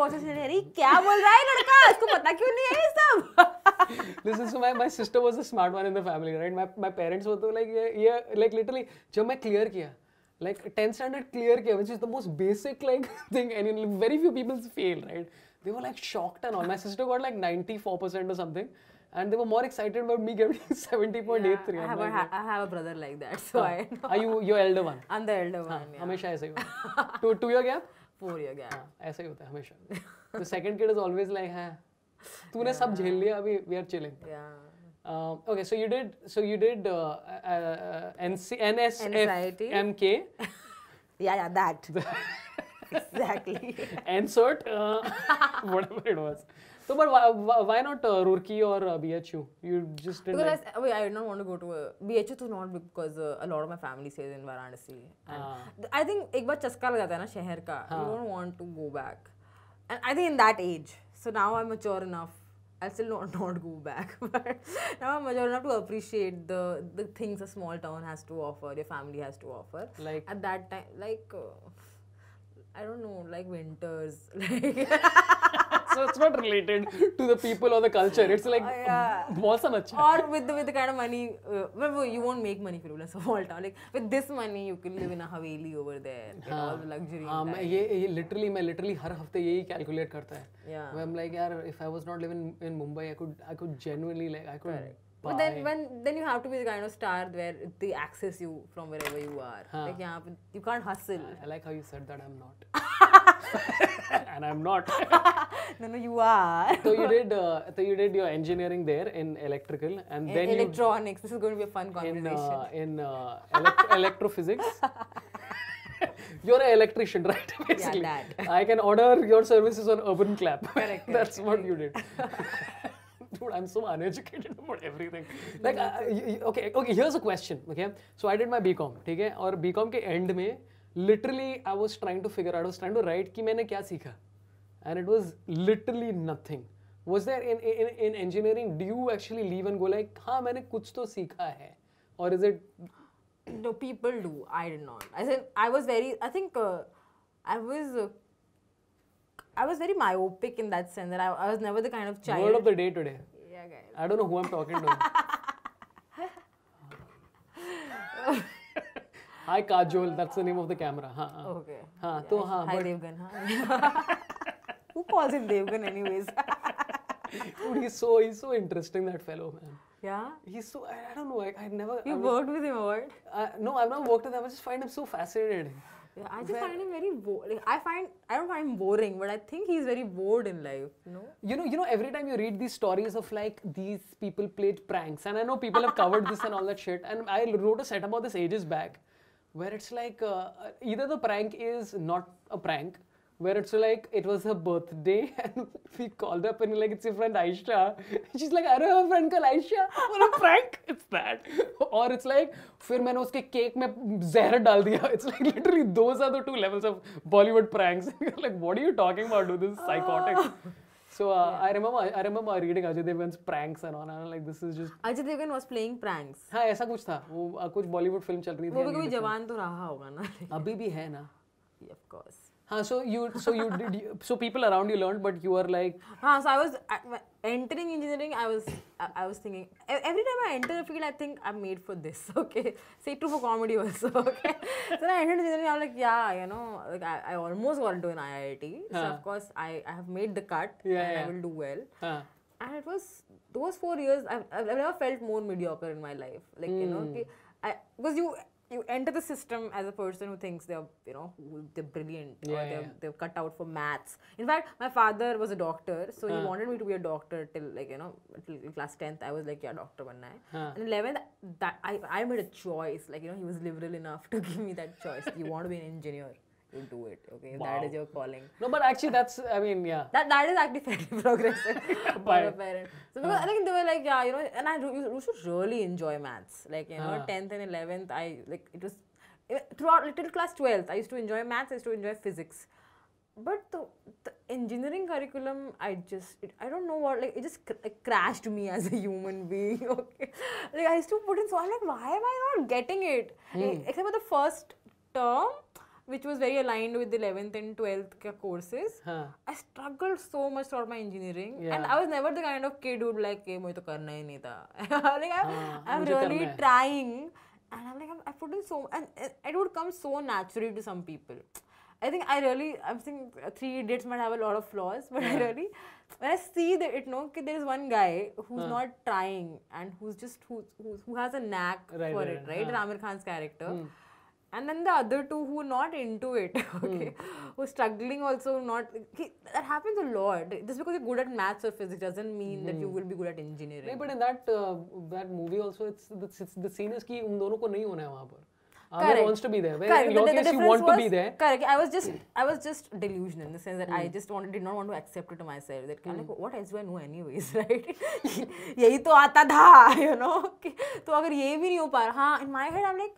क्या बोल रहा है लड़का? इसको पता क्यों नहीं है ये सब? My my sister was smart one in the family right my my parents were तो लाइक ये लाइक लिटरली जब मैं क्लियर किया लाइक 10th स्टैंडर्ड क्लियर किया which is the most basic like thing very few peoples fail right they were like shocked and all my sister got like 94% और something and they were more excited about me getting 70.83 I I'm have, a, like, ha- I have a brother like that, so I know. are you your elder one I'm the elder one. Yeah. हमेशा ऐसा ही होता है to two year gap Four year gap. हाँ ऐसा ही होता है हमेशा the second kid is always like है तूने सब झेल लिया अभी we are chilling Yeah. Um, okay, so you did. So you did uh, uh, uh, NC, Anxiety. NSFMK, Yeah, yeah, that. exactly. NCERT, uh, whatever it was. So, but why, why why not uh, Roorkee or uh, BHU? You just didn't. Because Like, I, s- wait, I did not want to go to a BHU to not because uh, a lot of my family stays in Varanasi. And Ah. th- I think एक बार चस्का लग जाता है ना शहर का you don't want to go back. And I think in that age, so now I'm mature enough. I'll still not, not go back, but now I'm mature enough to appreciate the the things a small town has to offer, your family has to offer. Like- at that time, like uh, I don't know, like winters, like So it's not related to the people or the culture. It's like yeah. मौसम अच्छा or with the with the kind of money uh, well, you won't make money if you live in a town like with this money you can live in a haveli over there get all the luxury हाँ. मैं ये ये literally मैं literally हर हफ़्ते यही calculate करता है. yeah Where I'm like यार if I was not living in Mumbai I could I could genuinely like I could Correct. but then when then you have to be the kind of star where they access you from wherever you are Huh. like पे you can't hustle I like how you said that I'm not. and I'm not. no no you are so you did uh, so you did your engineering there in electrical and then you electronics this is going to be a fun in conversation uh, in uh, elect- electrophysics you're an electrician right basically that. i can order your services on urban clap Correct, that's what you did dude i'm so uneducated about everything like uh, y- y- okay okay here's a question okay so i did my bcom ठीक है और bcom के end में literally i was trying to figure out i was trying to write कि मैंने क्या सीखा and it was literally nothing was there in, in in engineering do you actually leave and go like हाँ मैंने कुछ तो सीखा है or is it no people do i did not i said i was very i think uh, i was uh, i was very myopic in that sense that I, I was never the kind of child word of the day today yeah guys I don't know who I'm talking to. Hi Kajol, that's the name of the camera. Haan, haan. Okay. Haan, haan, hi but... Devgan. Who calls him Devgan anyways? Dude, he's so he's so interesting that fellow man. Yeah. He's so I, I don't know I I never. You I've worked with him or what? Uh, no, I've not worked with him. I just find him so fascinating. Yeah, I just Where, find him very boring. I find I don't find him boring, but I think he's very bored in life. No. You know, you know, every time you read these stories of like these people played pranks, and I know people have covered this and all that shit. And I wrote a set about this ages back where it's like uh, either the prank is not a prank, where it's like it was her birthday and we called her up and we're like it's your friend Aisha. She's like I don't have a friend called Aisha. What a prank! It's that. Or it's like फिर मैंने उसके cake में जहर डाल दिया. It's like literally those are the two levels of Bollywood pranks. You're like what are you talking about? Dude? This is psychotic. So uh, yeah. I remember I remember reading Ajay Devgan's pranks and all. And I'm like this is just Ajay Devgan was playing pranks. हाँ ऐसा कुछ था वो uh, कुछ Bollywood film चल रही थी वो भी कोई जवान तो रहा होगा ना अभी भी है ना of course. Huh, so you so you did you, so people around you learned but you were like huh, so I was entering engineering I was I was thinking every time I enter a field I think I'm made for this okay say true for comedy also okay so I entered engineering I'm like yeah you know like I, I almost got into an IIT so of course I, I have made the cut yeah, and yeah. I will do well huh. and it was those four years I've, I've never felt more mediocre in my life like mm. you know hmm. I because you you enter the system as a person who thinks they're you know they're brilliant or they're, yeah. they're cut out for maths. In fact, my father was a doctor, so he wanted me to be a doctor till like you know till class tenth. I was like yeah, doctor one. Huh. And eleventh, that I I made a choice. Like you know, he was liberal enough to give me that choice. you want to be an engineer, do it. Okay, Wow. is your calling. no but actually that's I mean yeah That that is actually fairly progressive for a parent. So because I think they were like, yeah, you know, and I you should really enjoy maths. Like you know, Ah. tenth and eleventh, I like it was eh, throughout little class twelfth. I used to enjoy maths. I used to enjoy physics. But the, the engineering curriculum, I just it, I don't know what like it just cr- like, crashed me as a human being. Okay, like I used to put in so I'm like, why am I not getting it? E- Except for the first term, which was very aligned with the 11th and 12th courses. Huh. I struggled so much throughout my engineering, yeah. and I was never the kind of kid who would like, "Hey, मुझे तो करना ही नहीं like I'm, हाँ, I'm really trying, and I'm like I'm, I put in so, and it would come so naturally to some people. I think I really, I'm saying Three Idiots might have a lot of flaws, but yeah. I really, when I see that it, no, there's one guy who's huh. not trying and who's just, who, who, who has a knack right, for right, it, right? right. Huh. Aamir Khan's character. Hmm. And then the other two who are not into it, okay, mm. who struggling also not. That happens a lot. Just because you're good at maths or physics doesn't mean mm. that you will be good at engineering. नहीं but in that uh, that movie also it's the, it's the scene is कि उन दोनों को नहीं होना है वहाँ पर Amir wants to be there. Where Correct. in your The- the case, you want to be there. Correct. I was just, I was just delusional in the sense that I just wanted, did not want to accept it to myself. That I'm like, what else do I know anyways, right? यही तो आता था, you know. तो अगर ये भी नहीं हो पा रहा, हाँ, in my head I'm like,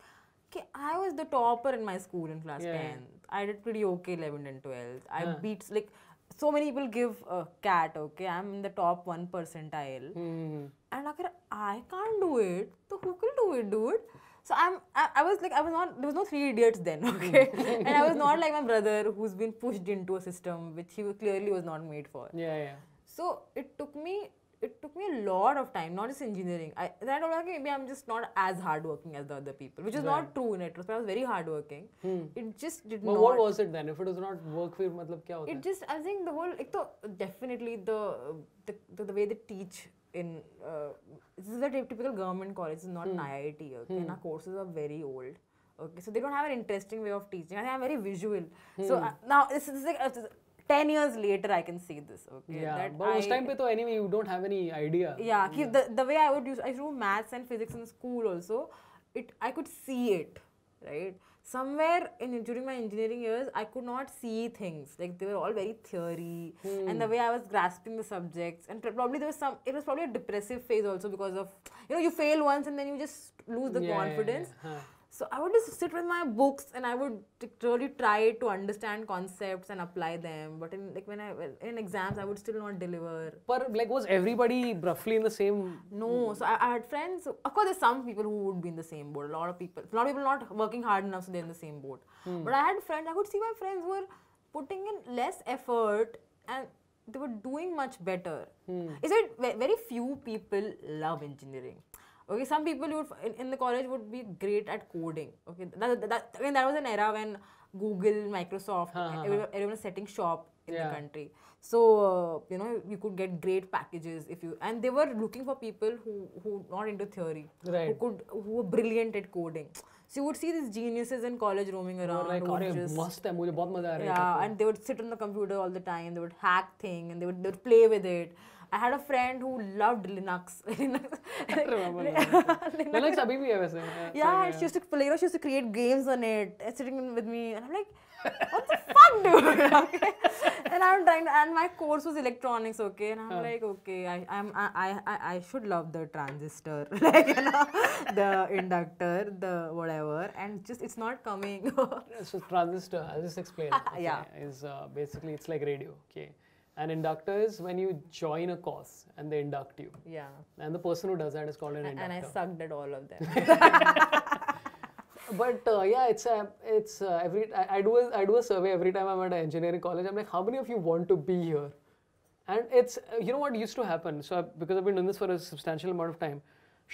I was the topper in my school in class Yeah. 10th. I did pretty okay 11th and 12th. I beat like so many people give a cat. Okay, I'm in the top one percentile. Hmm. And agar I can't do it, so who can do it, dude? So I'm, I, I was like, I was not, there was no three idiots then, okay? and I was not like my brother who's been pushed into a system which he was- clearly was not made for. Yeah, yeah. So it took me, it took me a lot of time, not just engineering. I, then I thought, okay, maybe I'm just not as hardworking as the other people, which is right. not true in retrospect. I was very hardworking. Hmm. It just did but not. what was it then? If it was not work, fir matlab kya hota It just, I think the whole, like, definitely the, the, the, the way they teach in, uh, this is a typical government college, it's not hmm. an IIT, okay? Hmm. And our courses are very old. Okay, so they don't have an interesting way of teaching. I think I'm very visual. Hmm. So uh, now this is like, uh, 10 years later i can say this okay yeah that but I, most time pe to anyway you don't have any idea yeah, yeah. The, the way i would use i do maths and physics in school also it i could see it right somewhere in during my engineering years i could not see things like they were all very theory hmm. and the hmm. way i was grasping the subjects and probably there was some it was probably a depressive phase also because of you know you fail once and then you just lose the yeah, confidence yeah, yeah. Huh. So I would just sit with my books and I would really try to understand concepts and apply them. But in like when I in exams, I would still not deliver. But like was everybody roughly in the same? No, so I, I had friends. Of course, there's some people who would be in the same boat. A lot of people, a lot of people not working hard enough, so they're in the same boat. Hmm. But I had friends. I could see my friends were putting in less effort and they were doing much better. Hmm. Is it very few people love engineering? okay some people would in, in the college would be great at coding. Okay that, that, i mean that was an era when google microsoft huh, huh, everyone, everyone was setting shop in yeah. the country. So uh, you know you could get great packages if you and they were looking for people who who not into theory right. who could who were brilliant at coding. So you would see these geniuses in college roaming around like are just, must hai, mujhe bahut yeah and they would sit on the computer all the time they would hack thing and they would they would play with it. I had a friend who loved Linux. Linux. Linux. Linux abhi bhi hai Yeah, yeah, she used to play, you know, she used to create games on it, sitting with me, and I'm like, what the fuck, dude? okay. And I'm trying, and my course was electronics, okay, and I'm huh. like, okay, I, I'm, I, I, I should love the transistor, like you know, the inductor, the whatever, and just it's not coming. so transistor, I'll just explain. Okay. yeah. Is uh, basically it's like radio, okay. An inductor is when you join a course and they induct you. yeah, And the person who does that is called an and I inductor. sucked at all of them. But uh, yeah, it's uh, it's uh, every I, I do a, I do a survey every time I'm at an engineering college. I'm like, how many of you want to be here? And it's uh, you know what used to happen. So I, because I've been doing this for a substantial amount of time.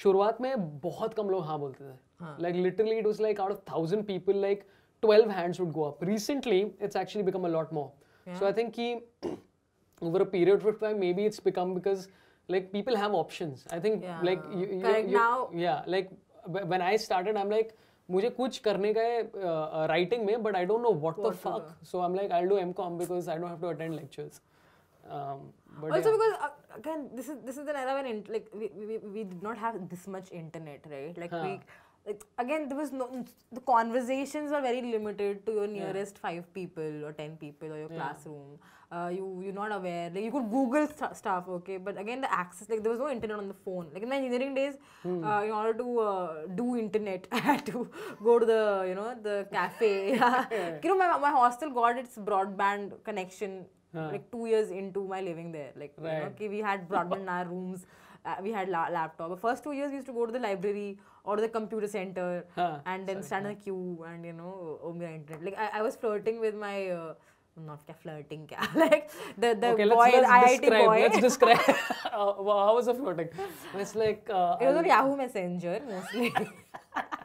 शुरुआत में बहुत कम लोग हाँ बोलते थे like literally it was like out of thousand people like 12 hands would go up recently it's actually become a lot more so I think कि over a period of time maybe it's become because like people have options I think Yeah. like you, you, Correct. you- Now- yeah like wh- when I started I'm like मुझे कुछ करने का है writing में but I don't know what the fuck so I am like I do MCom because I don't have to attend lectures but also because uh, again this is this is an era when int- like we, we, we did not have this much internet right like we like again there was no the conversations were very limited to your nearest five people or ten people or your classroom. Uh, you you're not aware. Like you could google st- stuff okay? But again the access like there was no internet on the phone. Like in my engineering days uh, in order to uh, do internet i had to go to the you know the cafe. You know my, my hostel got its broadband connection like two years into my living there. Like, you know, okay, we had broadband in our rooms, uh, we had la- laptop. The first two years, we used to go to the library or the computer center Huh, and then stand in a queue and, you know, oh, my internet. Like, I, I was flirting with my. Uh, not flirting like the the okay, boy let's, let's IIT describe. boy Let's describe. uh, how was the floating? It's like uh, it was on Yahoo Messenger mostly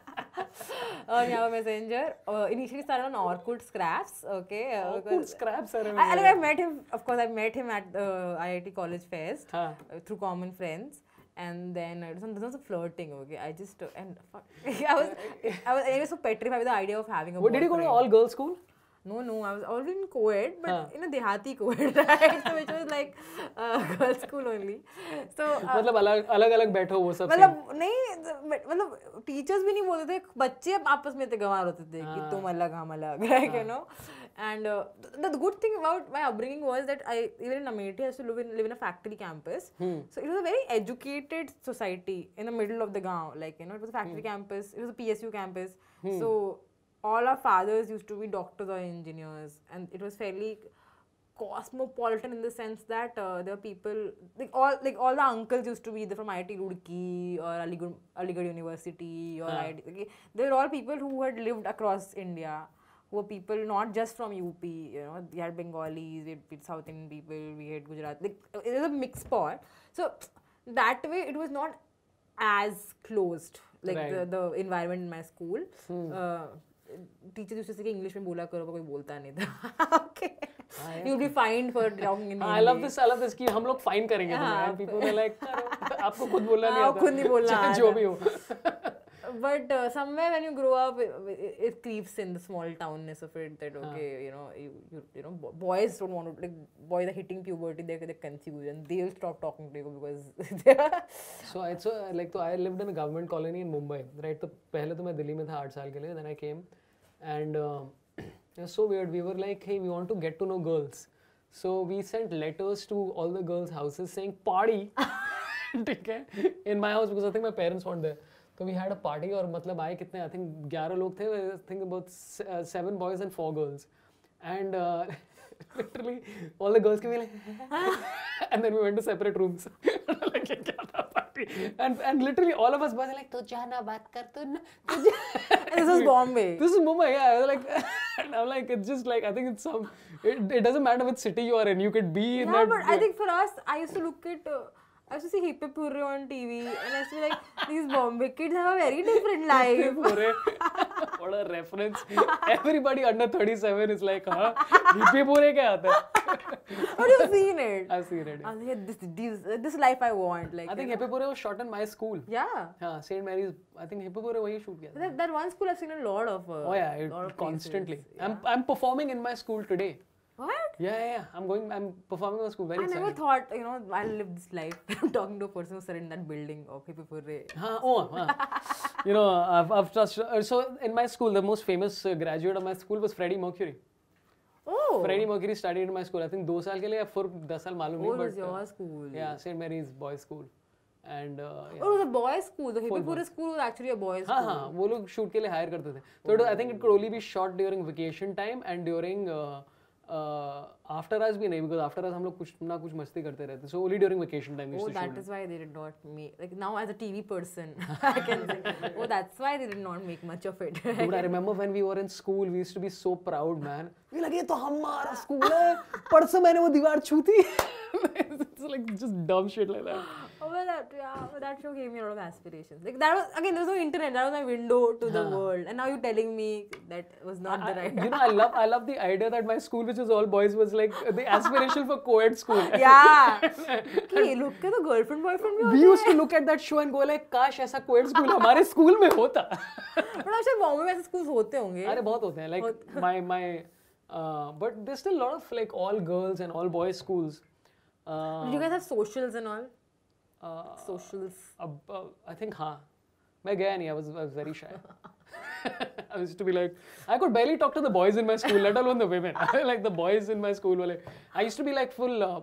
on Yahoo Messenger. Uh, initially started on Orkut Scraps. Okay. Uh, scraps I I, I, like, I met him. Of course, I met him at the IIT College Fest Huh. uh, through common friends. And then uh, was some flirting. Okay, I just uh, and fuck, I was I was anyway so petrified with the idea of having a. What, did you go to all girls school? No, no, I was already in co-ed, but Huh. in a Dehati co-ed, right? so which was like uh, girls' school only. So uh, मतलब अलग अलग अलग बैठो वो सब मतलब नहीं मतलब टीचर्स भी नहीं बोलते थे बच्चे आपस में गंवार होते थे कि तुम अलग हम अलग like you know and uh, the, the good thing about my upbringing was that I even in Amethi I used to live in live in a factory campus Hmm. so it was a very educated society in the middle of the gaon like you know it was a factory hmm. campus it was a PSU campus Hmm. so all our fathers used to be doctors or engineers and it was fairly cosmopolitan in the sense that uh, there were people like all like all the uncles used to be either from IIT Roorkee or Aligarh, Aligarh University or IIT. Okay, they were all people who had lived across India. Who were people not just from UP. You know, we had Bengalis, we had South Indian people, we had Gujarat. Like it was a mixed pot. So that way, it was not as closed like Right. the, the environment in my school. Uh, teacher दूसरे से English में बोला करो कोई बोलता नहीं था। You be fine for talking in I love this I love this कि हम लोग फाइन करेंगे तुम्हें। पीपल आर लाइक आपको खुद बोलना नहीं आता। खुद नहीं बोलना जो भी हो। But somewhere when you grow up it creeps in the small townness of it that okay you know you you know boys don't want to like boys are hitting puberty there the confusion they will stop talking to you because so I so like तो I lived in a government colony in Mumbai right तो पहले तो मैं दिल्ली में था 8 साल के लिए then I came and uh, it was so weird. We were like, hey, we want to get to know girls. So we sent letters to all the girls' houses saying party. ठीक है? In my house because I think my parents weren't there. So we had a party और मतलब आए कितने? I think 11 लोग थे. I think about se- uh, seven boys and four girls. And uh, literally all the girls came in like and then we went to separate rooms. like, ये क्या था party? And and literally all of us boys are like, तू जाना बात कर तू ना तू जा." this is Bombay This is Mumbai, yeah. I was like, and I'm like, it's just like I think it's some. It, it doesn't matter which city you are in. You could be in yeah that. but I think for us I used to look at uh, I used to see Hippie Purre on TV and I used to be like these Bombay kids have a very different life what a reference. Everybody under 37 is like, huh? Hippie pure क्या आता है? have you seen it I've seen it. I was like, this, this, this life I want. Like, I think. Hippie pure was shot in my school. yeah. हाँ, Saint Mary's. I think Hippie pure वही shoot किया था. That, that one school I've seen a lot of. Uh, Oh yeah, it, lot of constantly. places. I'm I'm performing in my school today. What? Yeah, yeah, yeah. I'm going. I'm performing in my school. Very I never excited. thought, you know, I'll live this life. I'm talking to a person who's sat in that building of Hippipurre. Huh, oh, huh. you know, I've, I've just, uh, so in my school, the most famous uh, graduate of my school was Freddie Mercury. Oh! Freddie Mercury studied in my school. I think दो साल के लिए या फिर दस साल मालूम Oh, नहीं it was but uh, your school. yeah, Saint Mary's boys school. And uh, yeah. Oh, it was a boys' school. The Hippipurre school was actually a boys' हाँ school. हाँ वो लोग शूट के लिए हायर करते थे तो I think it could only be shot during vacation time and during Uh, after आज भी नहीं बिकॉज़ आफ्टर आज हम लोग कुछ ना कुछ मस्ती करते रहते so only during vacation time oh that is why they did not make like now as a TV person I can oh that's why they did not make much of it do I remember when we were in school we used to be so proud man we like तो हमारा school है। परसों मैंने वो दीवार छू थी it's like just dumb shit like that Oh, well, that, yeah, but that show gave me a lot of aspirations. Like that was again, there was no internet. That was my window to the world. And now you're telling me that was not I, the right. you know, I love, I love the idea that my school, which is all boys, was like the aspiration for co-ed school. yeah. okay, look at the girlfriend boyfriend. We used to look at that show and go like, काश ऐसा co-ed school हमारे school में होता. But I'm sure Bombay में ऐसे schools होते होंगे. अरे बहुत होते हैं like my my uh, but there's still a lot of like all girls and all boys schools. Uh, you guys have socials and all? Uh, Socials. अब आई थिंक हाँ मैं गया नहीं I was I was very shy I used to be like, I could barely talk to the boys in my school, let alone the women. like the boys in my school वाले. I used to be like full. Uh,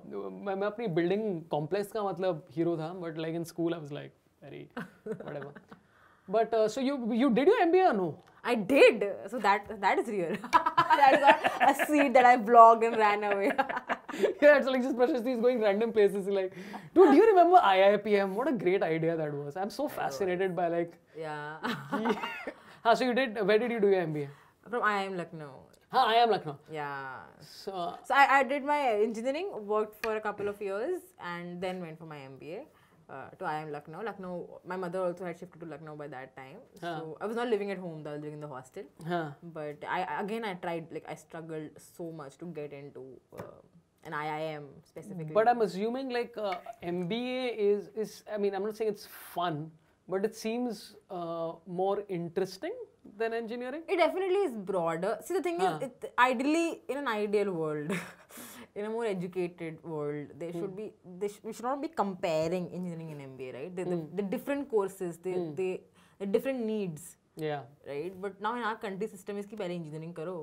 मैं मैं अपनी building complex का मतलब hero था, but like in school I was like very whatever. But uh, so you you did your MBA or no? I did. So that that is real. that is not a seed that I vlogged and ran away. yeah, it's like just Prashasti is going random places. Like, dude, do you remember IIPM? What a great idea that was. I'm so fascinated by like. yeah. हाँ, so you did. Where did you do your MBA? From IIM Lucknow. हाँ, IIM Lucknow. Yeah. So So I, I did my engineering, worked for a couple of years, and then went for my MBA. Uh, to IIM Lucknow. Lucknow, my mother also had shifted to Lucknow by that time. So I was not living at home, though, I was living in the hostel. Huh. But I again, I tried, like, I struggled so much to get into uh, an IIM specifically. But I'm assuming like uh, MBA is is I mean I'm not saying it's fun, but it seems uh, more interesting than engineering. It definitely is broader. See, the thing is, it, ideally, in an ideal world, in a more educated world, there should be they sh- we should not be comparing engineering and MBA, right? The, the, the different courses, they they the different needs, Yeah. right? But now in our country system is कि पहले engineering करो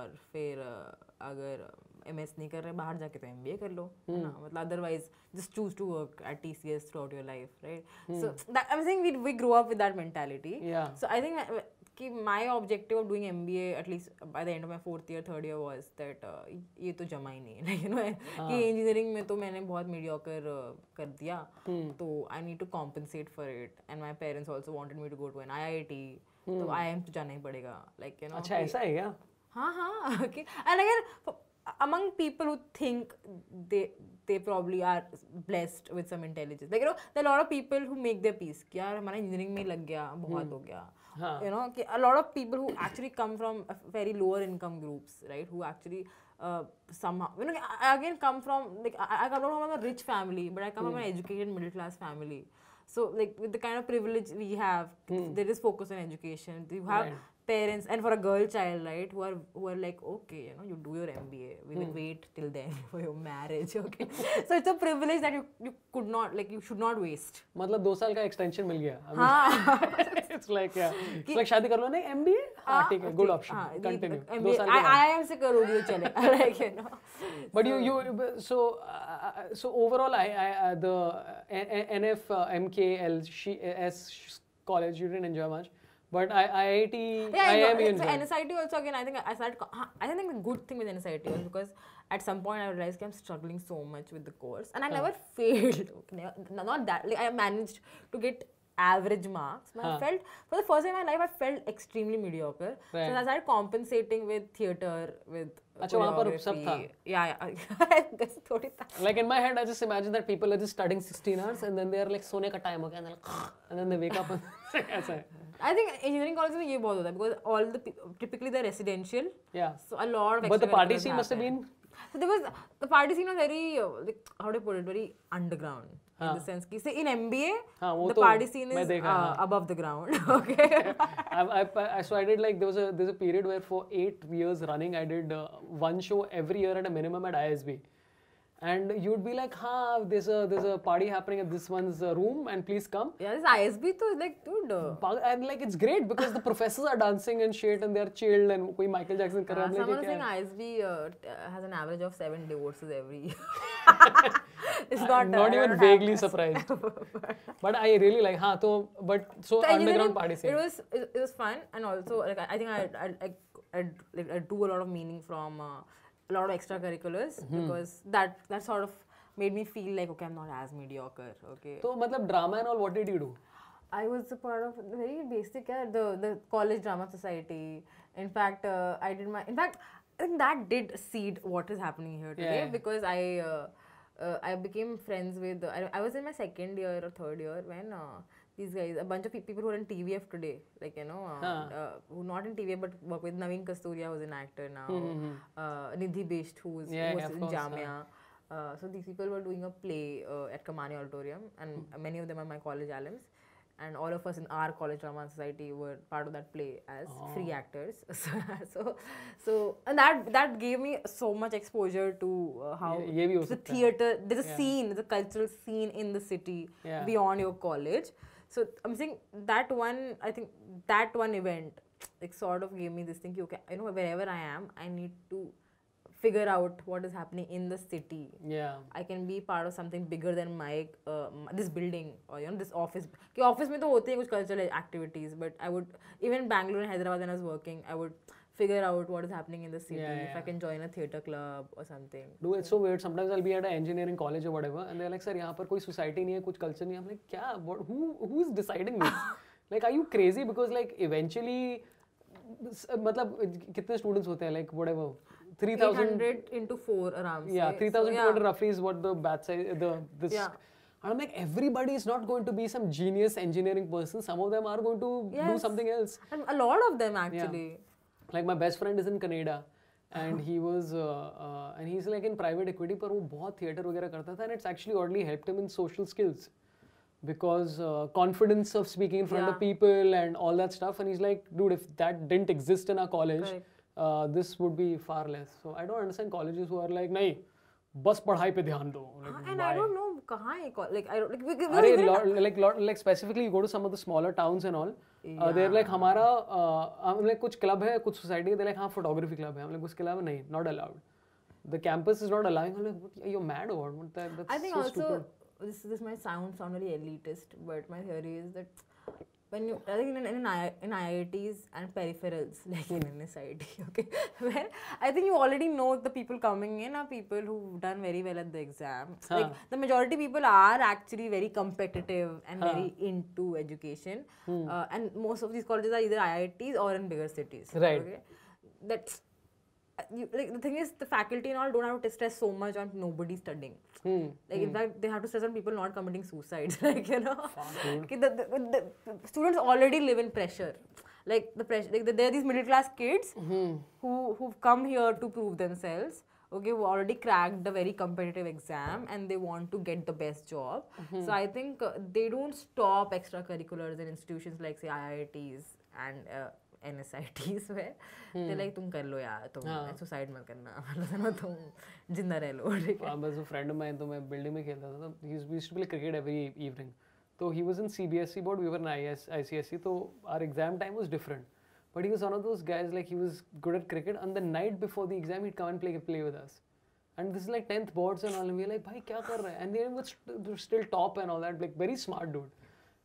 और फिर uh, अगर M S नहीं कर रहे बाहर जाके तो एम बी ए कर लो है ना मतलब otherwise just choose to work at T C S through out your life right so I am saying we we grow up with that mentality Yeah. so I think that- कि my objective of doing M B at least by the end of my fourth year third year was that ये तो जमा ही नहीं है। Like हाँ। No कि engineering में तो मैंने बहुत मीडिया कर कर दिया। हम्म। तो I need to compensate for it and my parents also wanted me to go to an I I T तो हम्म। आई एम तो जाना ही पड़ेगा। लाइक यू नो अच्छा ऐसा है क्या? हाँ हाँ ओके एंड अगर among people who think they they probably are blessed with some intelligence लेकिन you of people who make lot peace कि यार हमारा इंजीनियरिंग में लग गया बहुत हम्म। हो गया। हाँ. you know a lot of people who actually come from very lower income groups right who actually uh, somehow you know I again come from like I, I come from a rich family but I come from an educated middle class family so like with the kind of privilege we have there is focus on education you have Right parents and for a girl child right who are who are like okay you know you do your mba we will wait till then for your marriage okay so it's a privilege that you you could not like you should not waste मतलब दो साल का extension मिल गया हाँ it's like या it's like शादी कर लो नहीं एमबीए हाँ ठीक है गुड ऑप्शन कंटिन्यू दो साल के बाद आई एम से करोगी तो चले like you know But you, you, so, uh, so overall, I, I, uh, the uh, N- NF, uh, MKL, she, S college, you didn't enjoy much. But I, IIT, yeah, I IIM, know. you So. NSIT also again. I think I started. I think the good thing with NSIT was because at some point I realized I'm struggling so much with the course, and I oh. never failed. Okay, never- not that. Like I managed to get average marks. But I felt for the first time in my life I felt extremely mediocre. Right. So I started compensating with theater, with अच्छा, वहाँ पर सब था? choreography. Yeah, yeah. That's थोड़ी था. Like in my head, I just imagine that people are just studying 16 hours and then they are like, सोने का time हो गया, and then, and then they wake up and ऐसा है. I think engineering colleges में ये बहुत होता है because all the typically they're residential. Yeah. So a lot of But the party scene must have been, So there was the party scene was very uh, like how do I put it very underground in the sense कि say in MBA the party scene is above I did like there was a there a period where for 8 years And you'd be like, ha, there's a, there's a party happening at this one's uh, room and please come. yeah this ISB तो like dude uh, Pag- And like it's great because the professors are dancing and shit and they're chilled and कोई Michael Jackson कर रहा है someone I'm was like, saying "ये ISB uh, t- has an average of seven divorces every year it's क्या not है?" uh, not I even don't have vaguely this. surprised but I really like हाँ तो but so So engineering, underground party It scene was it, it was fun and also like I, I think I I I, I, like, I do a lot of meaning from uh, a lot of extracurriculars hmm. because that that sort of made me feel like okay I'm not as mediocre. Okay. So, matlab drama and all, what did you do? I was a part of very basic yeah, the the college drama society. In fact, uh, I did my in fact I think that did seed what is happening here today yeah. because I. Uh, uh, I became friends with. I, I, was in my second year or third year when uh, these guys, a bunch of people who are in TVF today, like you know, uh, huh. uh, who not in TVF but work with Naveen Kasturia, who's an actor now, mm-hmm. uh, Nidhi Bisht, who's, yeah, who's yeah, in Jamia. Huh. so these people were doing a play uh, at Kamani Auditorium, and mm. many of them are my college alums. And all of us in our college drama society were part of that play as oh. free actors. so, so, and that that gave me so much exposure to uh, how the theater, there's a scene, the cultural scene in the city beyond your college so i'm saying that one i think that one event like sort of gave me this thing okay you know wherever i am i need to figure out what is happening in the city. Yeah. I can be part of something bigger than my uh, this building or you know this office. Ki office mein to hote hai kuch cultural activities but i would even bangalore and hyderabad when i was working i would figure out what is happening in the city. Yeah, if I yeah. can join a theater club or something. Do it's so weird. Sometimes I'll be at an engineering college or whatever, and they're like, "Sir, यहाँ पर कोई society नहीं है, कुछ culture नहीं है." I'm like, "क्या? What? Who? Who's deciding this? like, are you crazy? Because like eventually, s- मतलब कितने students होते हैं? Like whatever, three thousand. 800 into 4 around Yeah, से. three So, thousand two hundred yeah. roughly is what the batch size. The this. Yeah. And I'm like, everybody is not going to be some genius engineering person. Some of them are going to do Yes. something else. And a lot of them actually. Like my best friend is in Canada. And he was, uh, uh, and he's like in private equity, पर वो बहुत theater वगैरह करता था, and it's actually oddly helped him in social skills, because uh, confidence of speaking in front of Yeah. people and all that stuff. And he's like, dude, if that didn't exist in our college, Correct. uh, this would be far less. So I don't understand colleges who are like, नहीं, बस पढ़ाई पे ध्यान दो. Like, And why? I don't know कहाँ है co- like I don't like because अरे even lot, like lot, like specifically you go to Uh, there like हमारा uh, हमने कुछ क्लब है कुछ सोसाइटी लाइक हाँ फोटोग्राफी क्लब है। हम लोग उसके अलावा नहीं not allowed the campus is not allowing you mad over I think also this this my sound sound really elitist but my theory is that when you I think in in, in IITs and peripherals like in NSIT, okay, where I think you already know the people coming in are people who've done very well at the exam. Like the majority people are actually very competitive and very into education, uh, and most of these colleges are either IITs or in bigger cities. Right. Okay? That's you, like the thing is the faculty and all don't have to stress so much on nobody studying. Hmm. Like in fact, they have to stress on people not committing suicides. like you know, Okay, the, the, the, students already live in pressure. Like the pressure, like the, there are these middle class kids who who've come here to prove themselves. Okay, who already cracked the very competitive exam and they want to get the best job. So I think uh, they don't stop extracurriculars in institutions like say IITs and uh, N S I Ts में like तुम कर लो यार तुम हाँ. Suicide मत करना। मतलब ना तुम ज़िंदा रह लो ठीक है? जो फ्रेंड मैं तो मैं बिल्डिंग में खेलता था तो he used to play cricket every evening तो he was in CBSE board we were in ICSE तो our exam time was different but he was one of those guys like he was good at cricket on the night before the exam he come and play play with us and this like tenth boards and all we like भाई क्या कर रहे हैं and then was still top and all that like very smart dude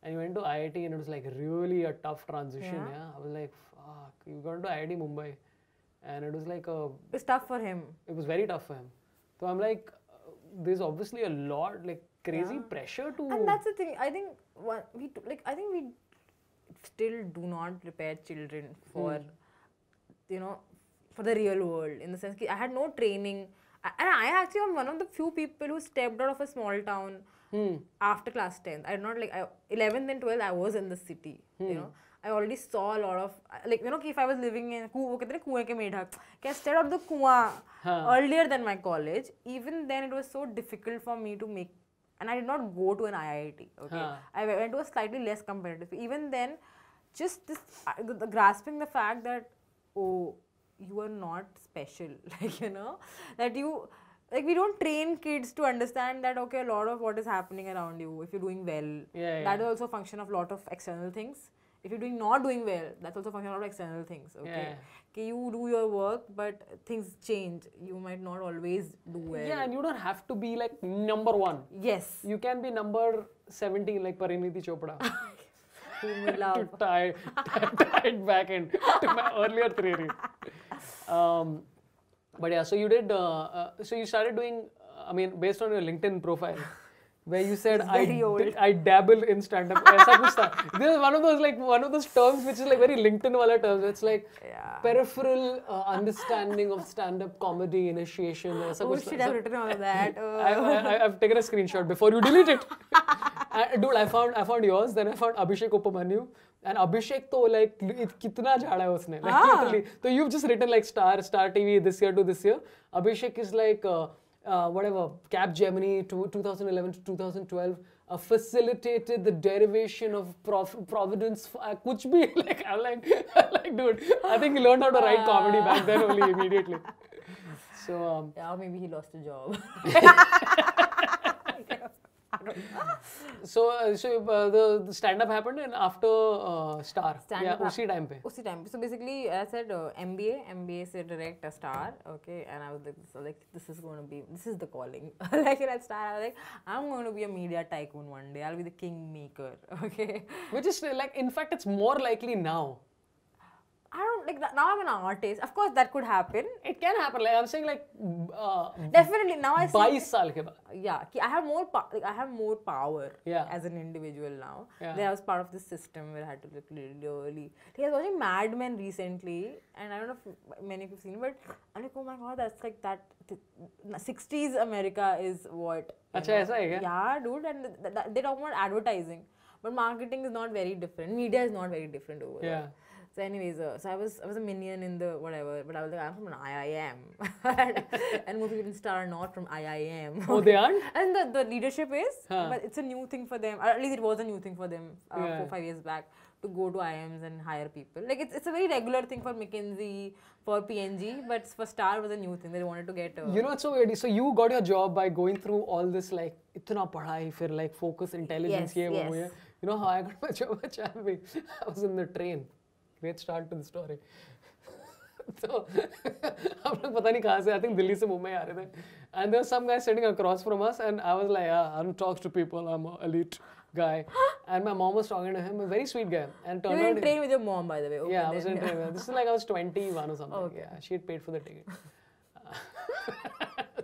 and he went to IIT and it was like really a tough transition. Yeah, yeah? I was like, you got to IIT Mumbai and it was like a it's tough for him. It was very tough for him. So I'm like, uh, there's obviously a lot like crazy pressure to. and that's the thing i think one, we t- like i think we still do not prepare children for hmm. you know for the real world in the sense that i had no training. And i actually am one of the few people who stepped out of a small town hmm. after class 10th i did not like I, 11th and 12th i was in the city you hmm. know I already saw a lot of like you know if I was living in ku वो कहते हैं कुएं के मेढक कि I stayed out the कुआं earlier than my college even then it was so difficult for me to make and I did not go to an IIT. Okay, Huh. I went to a slightly less competitive. Even then, just this uh, the, the grasping the fact that oh, you are not special, like you know that you like we don't train kids to understand that okay, a lot of what is happening around you if you're doing well, Yeah, that is also a function of lot of external things. If you're doing not doing well, that's also a function of external things. Okay, Yeah. okay, you do your work, but things change. You might not always do well. yeah, and you don't have to be like number one. Yes. You can be number 17 like Parineeti Chopra. Whom we love. to tie, tie, tie it back in to my earlier theory. Um, but yeah, so you did. Uh, uh, so you started doing. Uh, I mean, based on your LinkedIn profile, where you said I, d- I dabble in stand up this is one of those like one of those terms which is like very linkedin wala terms. It's like yeah. peripheral uh, understanding of stand up comedy initiation. oh, should have written all that. Oh. I, have taken a screenshot before you delete it. I, dude i found i found yours then i found abhishek upmanyu and Abhishek to like kitna jhada hai usne like ah. literally so you've just written like star star TV this year to this year. Abhishek is like uh, uh, whatever, Capgemini to 2011 to 2012 uh, facilitated the derivation of prof- providence. F- be kuch bhi. like, I'm like, like, dude, I think he learned how to write comedy back then only immediately. So, um, yeah, maybe he lost a job. so uh, so uh, the, stand up happened and after uh, star. Yeah usi time pe. Usi time so basically i said mba mba se direct a star okay? And i was like so like this is going to be this is the calling. Like at star i was like i'm going to be a media tycoon one day. I'll be the king maker okay? Which is like in fact it's more likely now. I don't like that. Now I'm an artist. Of course, that could happen. It can happen. Like I'm saying, like uh, definitely now I see. saal ke. Yeah, I have more like I have more power. Yeah. As an individual now, yeah. then I was part of the system where I had to look really. early. He was watching Mad Men recently, and I don't know if many of you've seen, but I'm like, oh my god, that's like that. 60s America is what. Acha, aisa hai kya? Yeah, dude, and th th they talk about advertising, but marketing is not very different. Media is not very different over yeah. there. So, anyways, uh, so I was I was a minion in the whatever, but I was like, I'm from an IIM, and most people in Star are not from IIM. Oh, they aren't. And the, the leadership is, huh. but it's a new thing for them, or at least it was a new thing for them uh, yeah. four five years back to go to IIMs and hire people. Like it's, it's a very regular thing for McKinsey, for P&G, but for Star was a new thing. They wanted to get. You know, what's so weird. So you got your job by going through all this like itna padhai, fir like focus, intelligence, yes, ye, yes. Ye. You know how I got my job? I was in the train. Great start to the story. so हम लोग पता नहीं कहाँ से I think Delhi से मुंबई आ रहे थे. And there was some guy sitting across from us and I was like, yeah, I don't talk to people. I'm an elite guy. and my mom was talking to him, a very sweet guy. And you turned were out in train with your mom, by the way. Okay, yeah, I was in train. This is like I was 21 or something. Okay. Yeah, she had paid for the ticket.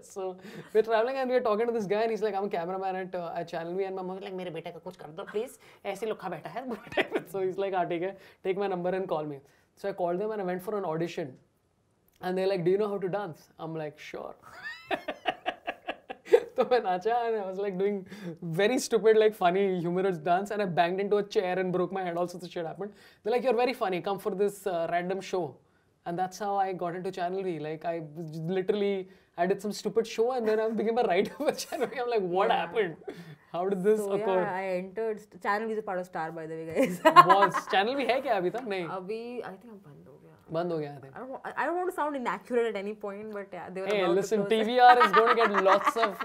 so we're traveling and we're talking to this guy and he's like, I'm a cameraman at, uh, at Channel V and my mom is like, मेरे बेटे का कुछ कर दो please. ऐसे लुखा बैठा है. so he's like, हाँ ठीक है, take my number and call me. So I called them and I went for an audition. And they're like, do you know how to dance? I'm like, sure. So मैं नाचा and I was like doing very stupid, like funny, humorous dance, and I banged into a chair and broke my head. Also, the shit happened. They're like, "You're very funny. Come for this uh, random show," and that's how I got into Channel V. Like I was literally, I did some stupid show, and then I became a writer for Channel V. I'm like, what Yeah. happened? How did this So occur? yeah, I entered. St- Channel is a part of Star, by the way, guys. Was Channel V है क्या अभी तक? नहीं, Abhi, I think I'm band ho gaya. बंद हो गया I think. I don't, wa- I don't want to sound inaccurate at any point, but yeah, they were Hey, about listen, to close it. TVR is going to get lots of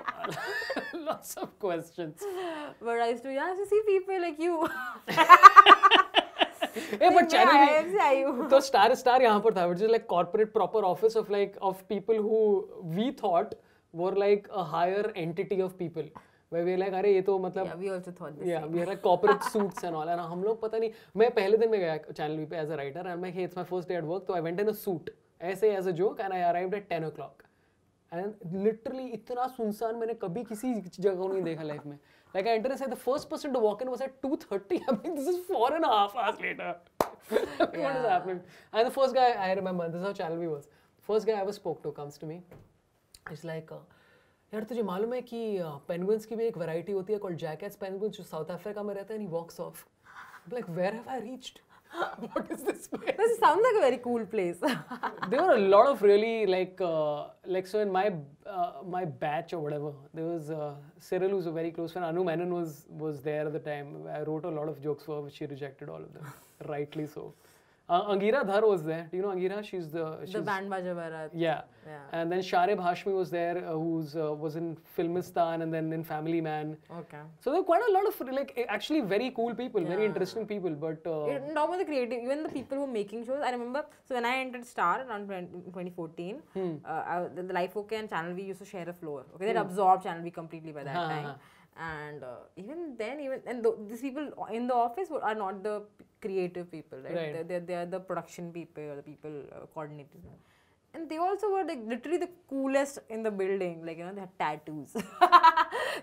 lots of questions. But I used to, yeah, I used to see people like you. V. am say you. तो star star यहाँ पर था which is like corporate proper office of like of people who we thought were like a higher entity of people where we like अरे ये तो मतलब Yeah, we also thought this. yeah we are like corporate suits and all and हम लोग पता नहीं मैं पहले दिन में गया चैनल वी पे as a writer and I'm like hey it's my first day at work so I went in a suit ऐसे as a joke and I arrived at 10 o'clock and literally इतना सुनसान मैंने कभी किसी जगह नहीं देखा लाइफ में like I entered and said the first person to walk in was at 2:30 I mean this is four and a half hours later what is Yeah. happening and the first guy I remember this is how channel V was first guy I ever spoke to comes to me it's like uh, यार तुझे मालूम है कि penguins की भी एक variety होती है कॉल्ड जैकेट्स पेंगुइन्स जो साउथ अफ्रीका में रहते हैं he walks off like where have I reached what is this place? This sounds like a very cool place. there were a lot of really like uh, like so in my uh, my batch or whatever. There was uh, Cyril who's a very close friend. Anu Menon was was there at the time. I wrote a lot of jokes for her, but she rejected all of them, rightly so uh, Angira Dhar was there do you know Angira she's the she's, the Bang Baaja Baaraat. yeah Yeah. and then Sharib Hashmi was there uh, who's uh, was in Filmistan and then in Family Man Okay. so there were quite a lot of like actually very cool people very interesting people but uh, It- the creative, even the people who are making shows. I remember, so when I entered Star around 2014, Hmm. uh, I, the, the Life OK and Channel V used to share a floor. Okay, they'd absorbed Channel V completely by that Hmm. Ha, ha, time and uh, even then even and th- these people in the office are not the creative people right, right. They're, they're, they're, the production people the people uh, coordinators. And they also were like literally the coolest in the building. Like you know they had tattoos.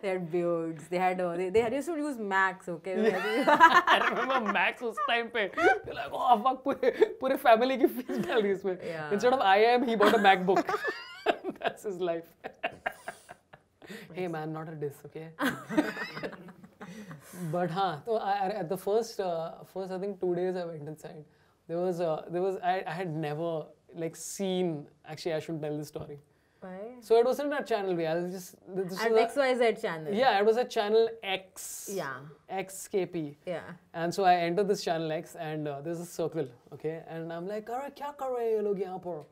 They had beards. They had uh, they, they used to use Macs okay? I remember Macs was time pe They're like oh fuck pure, pure family ki face dal di yeah. instead of i am he bought a macbook. That's his life hey man, not a diss, okay? but huh, so I, at the first, uh, first I think two days I went inside. There was, uh, there was I, I had never like seen. Actually, I shouldn't tell this story. Why? So it wasn't a channel I was just at was XYZ channel. Yeah, it was a channel X. Yeah. XKP. Yeah. And so I entered this channel X, and uh, there's a circle, okay? And I'm like, "Arey kya kar rahe ye log yahan?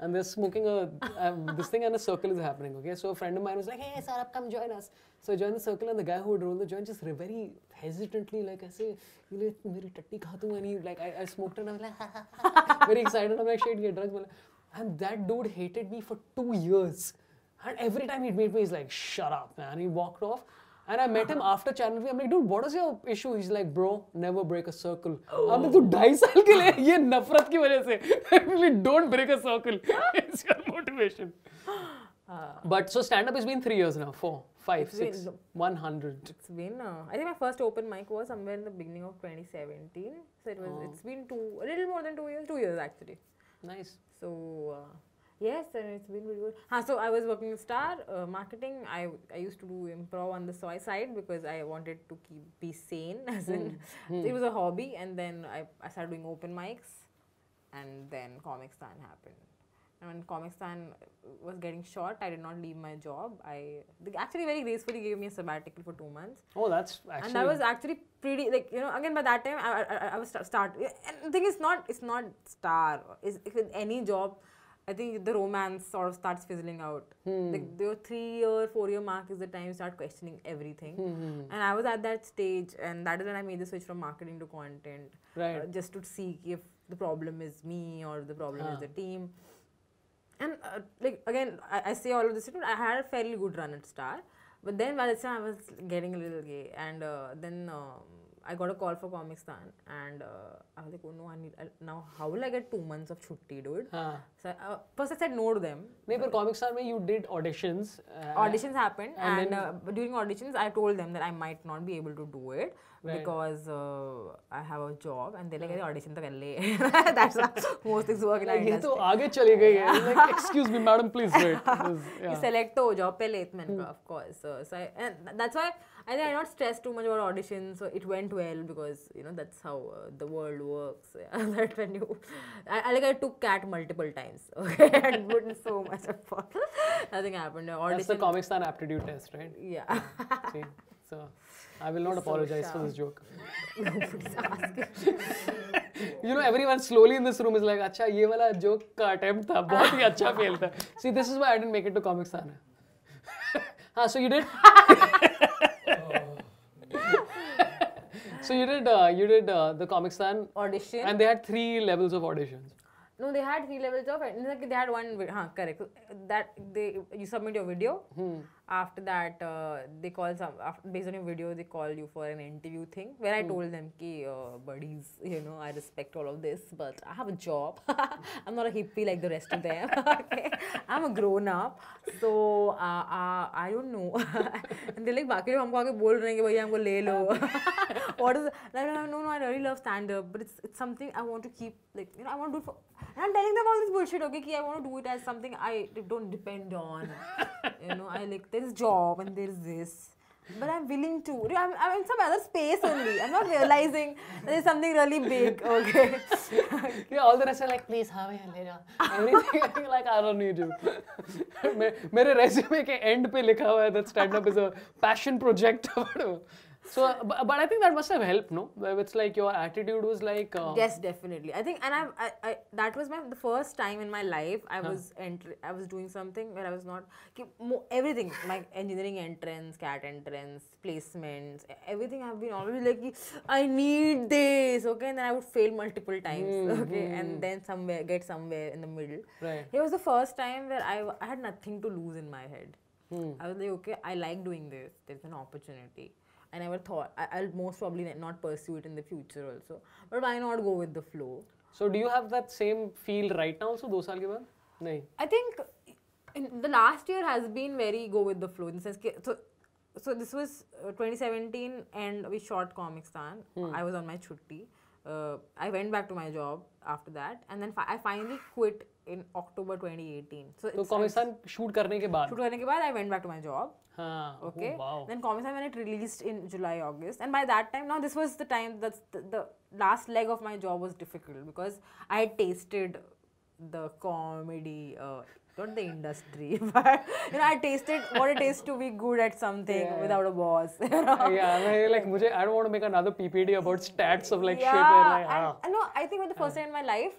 and they're smoking a um, this thing and a circle is happening. Okay, so a friend of mine was like, "Hey, Sorabh, come join us." So I joined the circle, and the guy who would roll the joint just very hesitantly, like, "I say, meri tatti khatu," and he like, I, I smoked and I was like very excited I'm like, "Shit, get drugs," and that dude hated me for two years. And every time he'd meet me, he's like, "Shut up, man!" He walked off. And I met him after Channel V. I'm like, dude, what is your issue? He's like, bro, never break a circle. I'm like, तू ढाई साल के लिए ये नफरत की वजह से really don't break a circle. it's your motivation. but so stand up has been three years now, four, five, It's been- six, one hundred. It's been. Uh, I think my first open mic was somewhere in the beginning of 2017. So it was. Oh. It's been two, a little more than two years. Two years actually. Nice. So uh, yes, and it's been really good. Huh, so I was working in Star uh, marketing. I I used to do improv on the soy side because I wanted to keep be sane. As in, it was a hobby, and then I, I started doing open mics, and then Comicstaan happened. And when Comicstaan was getting short, I did not leave my job. I they actually very gracefully gave me a sabbatical for two months Oh, that's actually. and that was actually pretty like you know again by that time I, I, I was start, start and the thing is not it's not star is with any job I think the romance sort of starts fizzling out. Hmm. like the three year four year mark is the time you start questioning everything. Hmm, and I was at that stage and that is when I made the switch from marketing to content Right. uh, just to see if the problem is me or the problem is the team. And uh, like again I, I say all of this I had a fairly good run at Star. But then by the time I was getting a little gay. And uh, then um, I got a call for Comicstaan and uh, I was like, oh no, I need, now how will I get two months of chutti, dude? Haan. So, uh, first I said no to them. No, but Comicstaan, you did auditions. Uh, auditions happened and, and uh, during auditions, I told them that I might not be able to do it because uh, I have a job and they like, yeah. audition to le. That's the most things work in our industry. तो आगे चली गई है. Like, excuse me, madam, please wait. Yeah. Select हो job पहले इतने hmm. of course. So, so I, and that's why I think I not stressed too much about audition. So it went well because you know that's how uh, the world works. Yeah, that when you, I, I like I took cat multiple times. Okay, and put in so much effort. Nothing happened. Audition. That's the Comicstaan aptitude test, right? Yeah. See. So I will not So apologize for this joke. nobody's asking You know, everyone slowly in this room is like, अच्छा ये वाला joke का attempt था, बहुत ही अच्छा fail था. See, this is why I didn't make it to comic star. हाँ, so you did. so you did, uh, you did uh, the comic stan, audition and they had three levels of auditions. No, they had three levels of. They had one. Huh, correct. That they you submit your video. After that, uh, they call some. After, based on your video, they call you for an interview thing. Where I told them, "Ki uh, buddies, you know, I respect all of this, but I have a job. I'm not a hippie like the rest of them. okay? I'm a grown up, so uh, uh, I don't know." and they're like, "बाकी लोग हमको आके बोल रहे हैं कि भैया हमको ले लो." what is? Like, no, no, no, I really love stand up, but it's it's something I want to keep. Like, you know, I want to do it for. And I'm telling them all this bullshit, okay? Ki I want to do it as something I don't depend on. you know, I like there's job and there's this. But I'm willing to. I'm, I'm in some other space only. I'm not realizing there's something really big, okay? Yeah, all the rest are like, please, हाँ भैया ले जा. Everything like I don't need you. मे- मेरे resume के end पे लिखा हुआ है that stand up is a passion project. so, but, but I think that must have helped, no? It's like your attitude was like. Uh, yes, definitely. I think, and I've, I, I, that was my the first time in my life I was entry, I was doing something where I was not everything. My engineering entrance, cat entrance, placements, everything. I've been always like, I need this, okay, and then I would fail multiple times, hmm, okay, hmm. and then somewhere get somewhere in the middle. Right. It was the first time where I, I had nothing to lose in my head. Hmm. I was like, okay, I like doing this. There's an opportunity. I never thought I, will most probably not pursue it in the future also. But why not go with the flow? So do you have that same feel right now? So, two years ke no. I think the last year has been very go with the flow in the sense. Ke, so, so this was uh, 2017 and we shot Comic Hmm. I was on my chutti. Uh, I went back to my job after that and then fi I finally quit इन अक्टूबर 2018 सो तो Comicstaan shoot करने के बाद shoot करने के बाद I went back to my job okay then Comicstaan when it released in July August and by that time now this was the time the the last leg of my job was difficult because I tested the comedy not the industry, but you know, I tasted what it is to be good at something yeah. without a boss. You know? Yeah, I mean, like, mujhe, I don't want to make another PPD about stats of like yeah, shit. Where, like, ah. I, know I think for the first time in my life,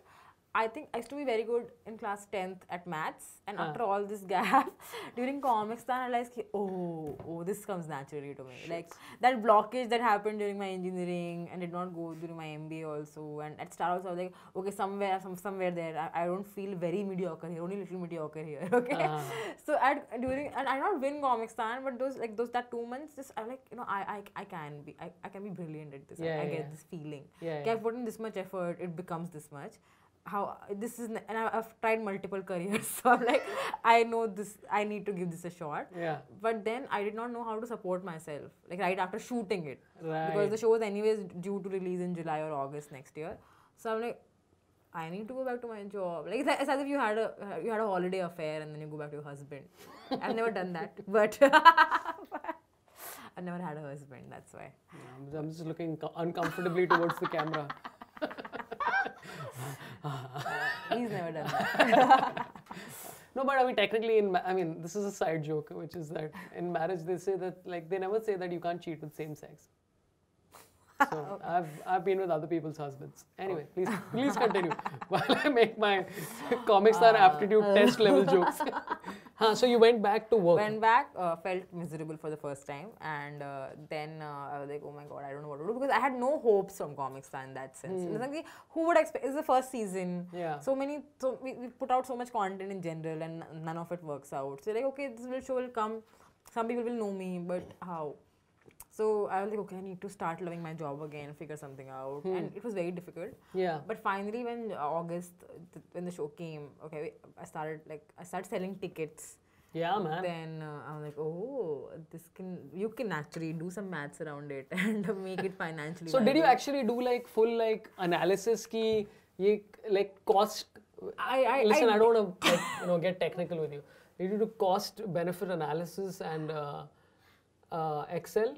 I think I used to be very good in class 10th at maths, and Ah. after all this gap, during comics, then I realized, oh, oh, this comes naturally to me. Like that blockage that happened during my engineering and did not go during my MBA also, and at start also I was like, okay, somewhere, some, somewhere there, I, I don't feel very mediocre here, only little mediocre here, okay. Ah. So at during, and I not win Comicstaan, but those like those that two months, just I'm like, you know, I I, I can be, I, I can be brilliant at this. I- Yeah, I, yeah, get this feeling. Yeah, Okay, I've put in this much effort, it becomes this much. How this is, and I've tried multiple careers, so I'm like, I know this, I need to give this a shot. Yeah. But then I did not know how to support myself, like right after shooting it, right. because the show was anyways due to release in July or August next year. So I'm like, I need to go back to my job. Like it's, it's as if you had a you had a holiday affair and then you go back to your husband. I've never done that, but I've never had a husband. That's why. Yeah, I'm just looking uncomfortably towards the camera. He's never done that. No, but I mean, technically, in I mean, this is a side joke, which is that in marriage they say that like they never say that you can't cheat with same sex. So I've I've been with other people's husbands. Anyway, please please continue while I make my comic star aptitude test level jokes. huh, so you went back to work. Went back, uh, felt miserable for the first time, and uh, then uh, I was like, oh my god, I don't know what to do because I had no hopes from Comics in that sense. It's like, who would expect? It's the first season. Yeah. So many, so we, we put out so much content in general, and none of it works out. So like, okay, this will show will come. Some people will know me, but how? So I was like, okay, I need to start loving my job again, figure something out, and it was very difficult. yeah. But finally, when uh, August, th- when the show came, okay, I started like I started selling tickets. Yeah, man. Then uh, I was like, oh, this can you can actually do some maths around it and make it financially. So did you actually do like full like analysis ki ye like cost I I listen, I, I, don't want to like, you know get technical with you. Did you do cost benefit analysis and uh, uh, Excel?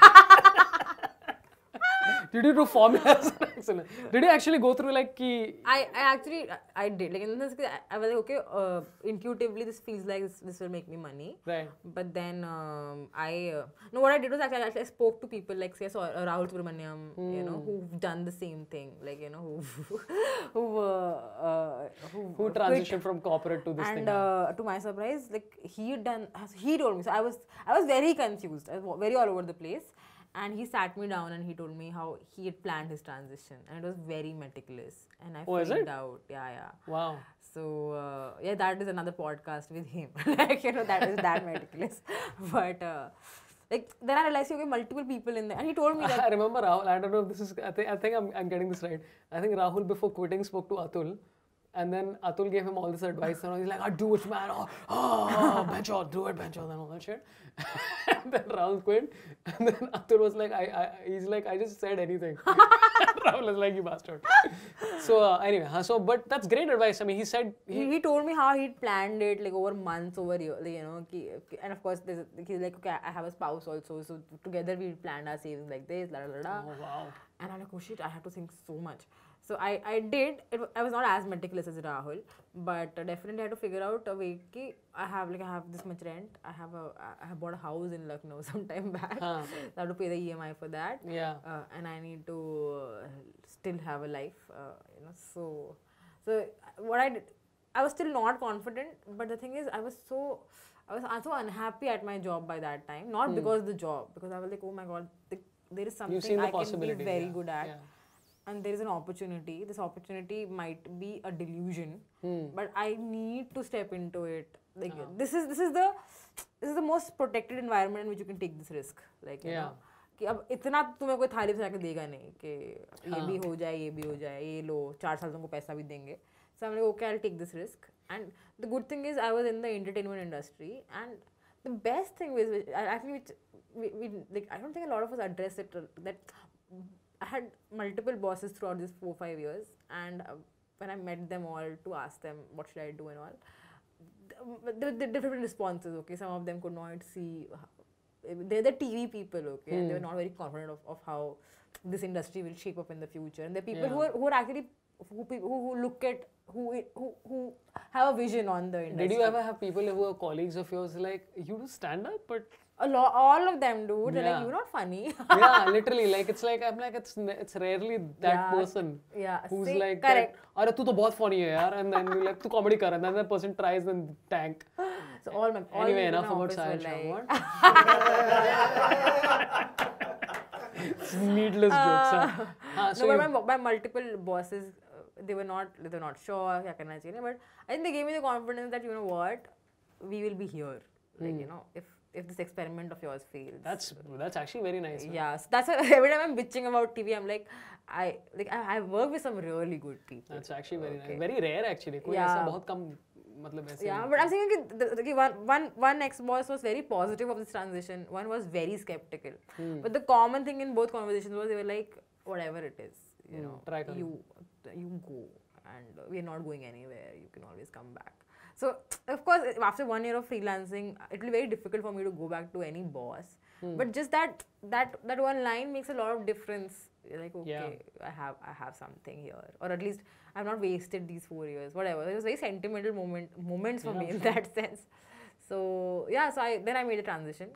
Did you do formulas? Did you actually go through like I, I actually I did. Like in this I, I was like okay uh, intuitively this feels like this, this will make me money. Right? but then um, I uh, no what I did was actually, actually I spoke to people like say so, uh, Rahul Subramanian you know who've done the same thing. Like you know who who uh, uh, who, Who transitioned from corporate to this and thing? uh, to my surprise like he done he told me. So i was i was very confused. I was very all over the place and he sat me down and he told me how he had planned his transition and it was very meticulous and i Oh, freaked out yeah yeah wow. so uh, yeah that is another podcast with him like you know that is that meticulous but uh, like then i realized okay multiple people in there and he told me that I remember Rahul. I don't know if this is. I think I think I'm, I'm getting this right. I think Rahul before quitting spoke to Atul, and then Atul gave him all this advice, and he's like, "Ah, do it, man! Oh, oh bencho, do it, bench bencho!" And all that shit. and then Rahul quit, and then Atul was like, "I, I he's like, I just said anything." Rahul is like, "You bastard." so uh, anyway, so but that's great advice. I mean, he said he, he, told me how he'd planned it like over months over you know and of course he's like okay i have a spouse also so together we planned our savings like this la, la, la, la. oh wow, and i'm like oh shit i have to think so much so i i did it, i was not as meticulous as rahul but uh, definitely had to figure out a way ki i have like i have this much rent i have a i have bought a house in lucknow some time back Huh. so i have to pay the emi for that yeah. uh, and I need to uh, still have a life, uh, you know. So, so uh, what I did, I was still not confident. But the thing is, I was so, I was uh, so unhappy at my job by that time. Not because of the job, because I was like, oh my god, th- there is something I can be very yeah. good at. Yeah And there is an opportunity. This opportunity might be a delusion, Hmm. but I need to step into it. Like Uh-huh. this is this is the this is the most protected environment in which you can take this risk. Like you Yeah. know, कि अब इतना तो तुम्हें कोई थाली से देगा नहीं कि ये हाँ. भी हो जाए ये भी हो जाए ये लो चार साल तुमको पैसा भी देंगे so I'm like okay I'll take this risk and the good thing is I was in the entertainment industry and the best thing was which, I- actually which we, we like I don't think a lot of us address it uh, that I had multiple bosses throughout these four five years and uh, when I met them all to ask them what should I do and all th- the, the different responses okay some of them could not see they're the TV people, okay, and they were not very confident of, of how this industry will shape up in the future. And the people who are who are actually who peop- who, who look at who who who have a vision on the industry. Did you ever have people who are colleagues of yours like you do stand up, but a lot, all of them, dude. Yeah. Like you're not funny. yeah, literally. Like it's like I'm like it's it's rarely that yeah. person. Yeah. Who's See, like correct. That, Are tu to bahut funny hai yaar, and then you like tu comedy kar, and then the person tries and tank. So all my all anyway, enough about Sahil like... Needless uh, jokes. Huh? Uh, uh so no, but my, my multiple bosses, uh, they were not they were not sure Yeah, can I karna chahiye, but I think they gave me the confidence that you know what, we will be here. Like mm. you know if if this experiment of yours fails. Hmm. that's that's actually very nice. man. yeah, so that's why every time I'm bitching about TV, I'm like, I like I, I work with some really good people. That's actually very nice. Very rare actually. कोई Yeah. ऐसा बहुत कम मतलब ऐसे Yeah, but I'm thinking that the, the, one, one, one ex-boss was very positive of this transition. One was very skeptical. Hmm. But the common thing in both conversations was they were like, whatever it is, you know, try karo. you you go, and uh, we're not going anywhere. You can always come back. So of course, after one year of freelancing, it will be very difficult for me to go back to any boss. Hmm. But just that that that one line makes a lot of difference. You're like, okay, Yeah. I have I have something here, or at least I've not wasted these four years. Whatever. It was very sentimental moment moments for me in that sense. So yeah, so I then I made a transition,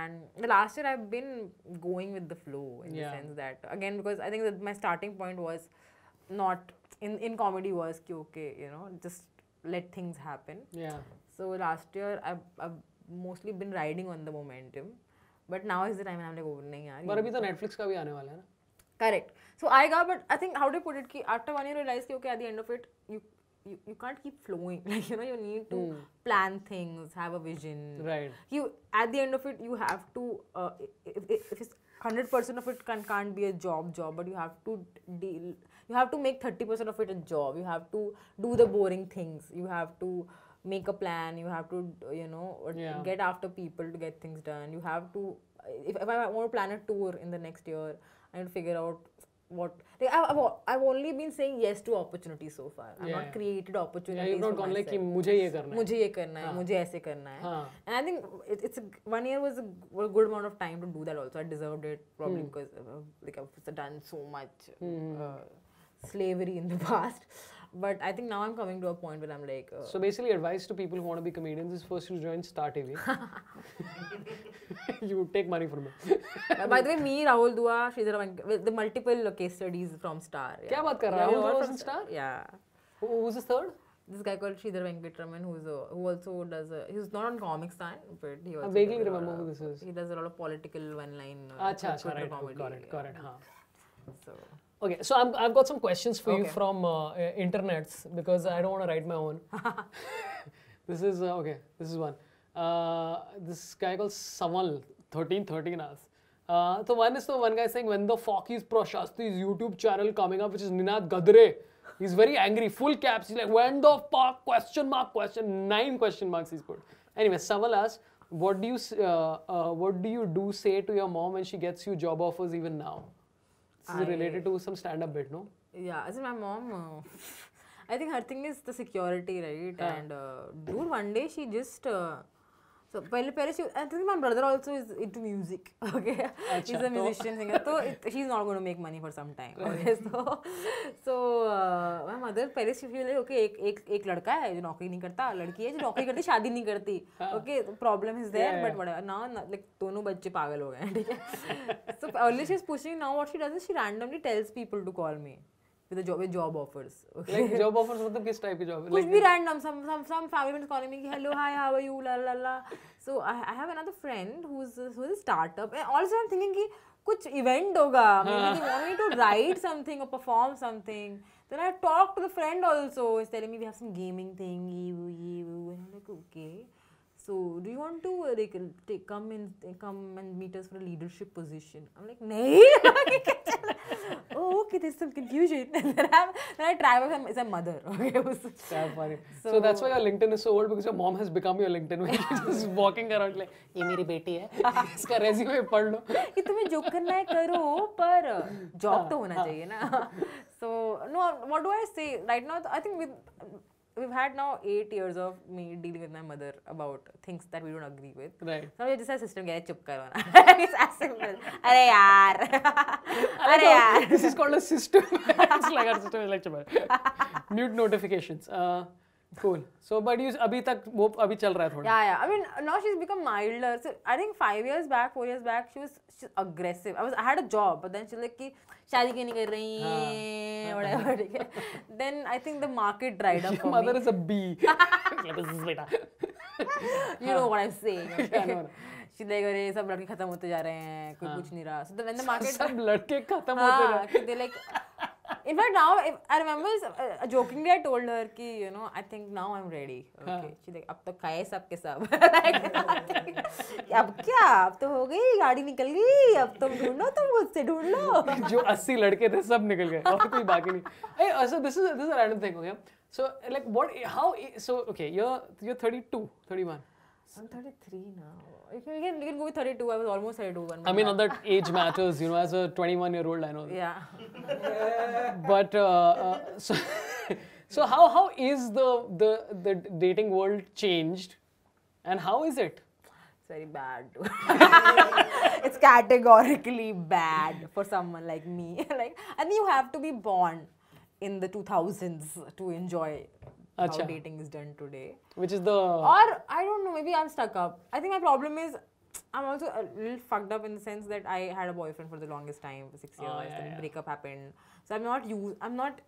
and the last year I've been going with the flow in Yeah. the sense that again because I think that my starting point was not in in comedy was okay, you know, just let things happen. Yeah. So last year I've, I've mostly been riding on the momentum, but now is the time and I'm like, oh, nahi yaar, पर अभी तो Netflix का भी आने वाला है ना. Correct. So I got, but I think how do you put it? Ki after one year, you realize ki, okay, at the end of it, you you, you can't keep flowing. Like you know, you need to plan things, have a vision. Right. You at the end of it, you have to. Uh, if, if if it's hundred percent of it can can't be a job job, but you have to deal. You have to make thirty percent of it a job. You have to do the boring things. You have to make a plan. You have to you know Yeah. get after people to get things done. You have to. If, if I want to plan a tour in the next year, I need to figure out what. Like I've, I've, I've only been saying yes to opportunities so far. I've Yeah, not yeah. created Yeah, opportunities. you've not for gone like कि myself. मुझे ये करना है. मुझे ये करना है मुझे ऐसे करना है हाँ. and I think it, it's a, one year was a, a good amount of time to do that also I deserved it probably Hmm. because uh, like I've done so much uh, slavery in the past. But I think now I'm coming to a point where I'm like. Uh, so basically, advice to people who want to be comedians is first you join Star TV. you take money from it. By the way, me, Rahul Dua, Sridhar the multiple uh, case studies from Star. Yeah. Rahul Star? Yeah. Who, who's the third? This guy called Sridhar Venkatraman, who's a, who also does. A, he's not on Comicstaan, but he also. I vaguely remember who this is. He does a lot of political one-line. Uh, acha, Correct. Comedy. Correct. Correct. Correct. yeah. हाँ. So. Okay, so I'm, I've got some questions for you from uh, internets because I don't want to write my own. this is uh, okay. This is one. Uh, this guy called Samal thirteen thirteen asks. Uh, so one is the one guy saying when the fuck is Prashasti's YouTube channel coming up, which is Ninad Gadre. He's very angry, full caps. He's like, when the fuck? Question mark? Question nine question marks. He's put. Anyway, Samal asks, what do you uh, uh, what do you do say to your mom when she gets you job offers even now? This is related to some stand-up bit, no? Yeah, as in my mom, uh, I think her thing is the security, right? Yeah. And uh, dude, one day she just. Uh, so पहले पहले my brother also is in music okay is a musician singer तो she is not going make money for some time so so my mother पहले okay एक एक एक लड़का है जो नौकरी नहीं करता लड़की है जो नौकरी करती शादी नहीं करती okay problem is there but what ना लाइक दोनों बच्चे पागल हो गए ठीक है? So all she is pushing now what she does she randomly tells people to call me with a job with job offers. Okay. like job offers मतलब किस type की job कुछ भी random some some some family members calling me hello hi how are you la la la so I, I have another friend who's who's a startup and also I'm thinking कि कुछ event होगा maybe they want me to write something or perform something then I talked to the friend also he's telling me we have some gaming thing you you and I'm like okay so do you want to uh, like take, come in come and meet us for a leadership position I'm like नहीं oh okay there's some confusion then, I'm, then I some, it's a mother okay was, so funny. So, that's why your LinkedIn is so old because your mom has become your LinkedIn when you're just walking around like ये मेरी बेटी है इसका resume पढ़ लो कि तुम्हें जो करना है करो पर job तो होना चाहिए ना so no what do I say right now I think with we've had now eight years of me dealing with my mother about things that we don't agree with. Right. So we just a system get chup. It's as simple. Arey yaar. Arey yaar. This is called a system. it's like our system is like chup. Mute notifications. Uh, cool. So but you अभी तक वो अभी चल रहा है थोड़ा. Yeah, yeah. I mean, now she's become milder. So I think five years back, four years back, she was she's aggressive. I was I had a job, but then she's like कि शादी क्यों नहीं कर रही whatever. ठीक है. Then I think the market dried up Your for mother me. is a bee. this is बेटा. You know what I'm saying. Okay? She's like अरे सब लड़के खत्म होते जा रहे हैं कोई कुछ नहीं रहा. So then the market सब लड़के खत्म होते हाँ, रहे. कि they like in fact now if, I remember uh, jokingly I told her कि you know I think now I'm ready okay she's like अब तो खाए सब के सब Like, अब क्या अब तो हो गई गाड़ी निकल गई अब तुम ढूंढो तुम मुझसे ढूंढ लो जो 80 लड़के थे सब निकल गए और कोई बाकी नहीं. Hey, uh, so this is this is a random thing, okay? So like what how so okay, you're you're 32, 31. I'm 33 now you can, you can, go with 32 I was almost 32 one I mean, not that age matters, you know, as a 21 year old, I know. that. yeah But uh, uh, so, so how how is the the the dating world changed, and how is it? It's very bad. it's categorically bad for someone like me. like, think you have to be born in the 2000s to enjoy how dating is done today. Which is the Or I don't know. Maybe I'm stuck up. I think my problem is. I'm also a little fucked up in the sense that I had a boyfriend for the longest time, for six years. Oh, yeah, then yeah. breakup happened, so I'm not used. I'm not.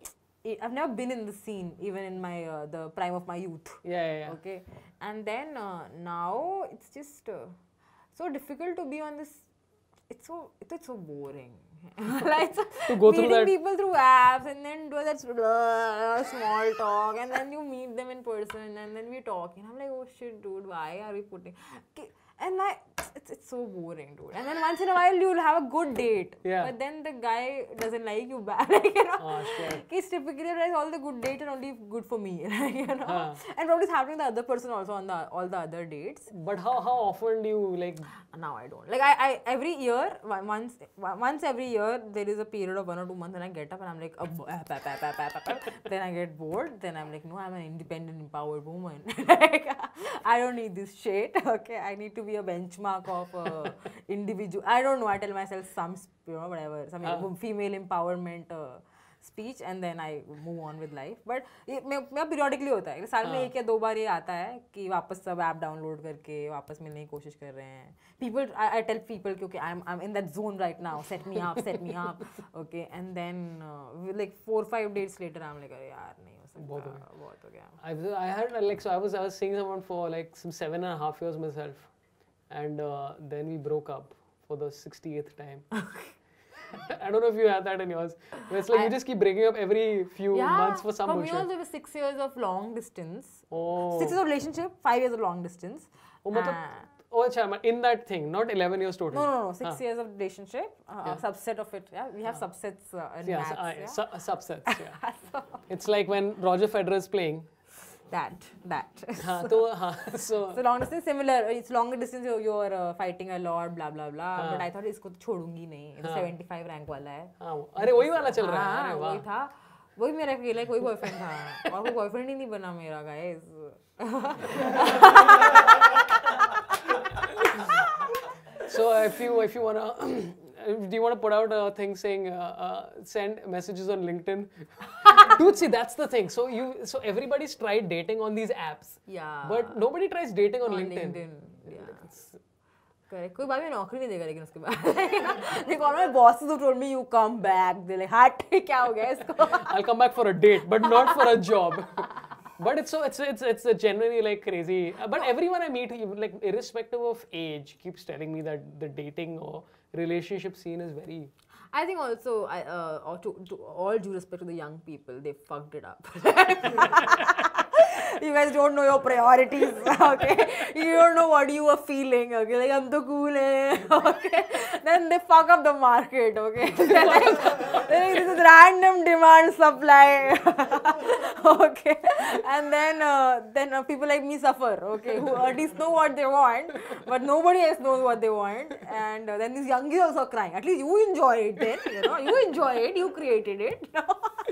I've never been in the scene, even in my uh, the prime of my youth yeah yeah, yeah. okay and then uh, now it's just uh, so difficult to be on this it's so it's, it's so boring like To go through meeting people through apps and then do that uh, small talk and then you meet them in person and then we talk. And I'm like oh shit dude why are we putting and like it's, it's so boring dude and then once in a while you'll have a good date Yeah. but then the guy doesn't like you back like you know ah, Oh, shit. He's typically like all the good dates are only good for me, like, you know. Huh. And probably it's happening to the other person also on the all the other dates. But how how often do you like? Now I don't. Like I, I every year once once every year there is a period of one or two months and I get up and I'm like then I get bored. Then I'm like no, I'm an independent, empowered woman. like, I don't need this shit. Okay, I need to be be a benchmark of uh, individual. I don't know. I tell myself some, you know, whatever, some uh. female empowerment. Uh, speech and then I move on with life but ये मेरा periodically होता है साल हाँ. में एक या दो बार ये आता है कि वापस सब ऐप डाउनलोड करके वापस मिलने की कोशिश कर रहे हैं पीपल आई टेल पीपल क्योंकि I am I am in that zone right now set me up set me up okay and then like four five days later I am like यार नहीं हो सकता बहुत हो गया बहुत हो गया I had like so I was I was seeing someone for like some 7 and half years and uh, then we broke up for the 60th time. I don't know if you had that in yours. It's like I, you just keep breaking up every few yeah, months for some reason. bullshit. For me also, it was six years of long distance. Oh. Six years of relationship, five years of long distance. Oh, uh, oh achha, in that thing, not 11 years total. No, no, no. Six ah. years of relationship, uh, yeah. a subset of it. Yeah, we have ah. subsets uh, in yeah, maths, uh, yeah? Su- uh, subsets, yeah. so it's like when Roger Federer is playing that, that. हाँ, तो हाँ, so so long distance similar. It's longer distance. You're, you're uh, fighting a lot, blah blah blah. हाँ. But I thought इसको तो छोड़ूँगी नहीं. ये तो हाँ. 75 rank वाला है. हाँ, अरे वही वाला चल रहा है हाँ, वही वाह था. वही मेरा अकेला कोई बॉयफ्रेंड था और कोई बॉयफ्रेंड ही नहीं बना मेरा guys So if you if you wanna do you want to put out a thing saying uh, uh, send messages on LinkedIn? Dude, see that's the thing. So you so everybody's tried dating on these apps, या but nobody tries dating on, on LinkedIn. LinkedIn. Yeah. Correct. कोई बात में नौकरी नहीं देगा लेकिन उसके बाद देखो all my bosses who told me you come back they like हट क्या हो गया इसको I'll come back for a date, but not for a job. But it's so it's it's it's a genuinely like crazy. Uh, But everyone I meet, even, like irrespective of age, keeps telling me that the dating or relationship scene is very. I think also I uh, to, to all due respect to the young people they fucked it up. you guys don't know your priorities, okay? You don't know what you are feeling, okay? Like I'm so cool, eh? okay? Then they fuck up the market, okay? They're like, they're like, this is random demand supply, okay? And then uh, then uh, people like me suffer, okay? Who at least know what they want, but nobody else knows what they want. And uh, then these youngies also crying. At least you enjoy it, then you know you enjoy it, you created it.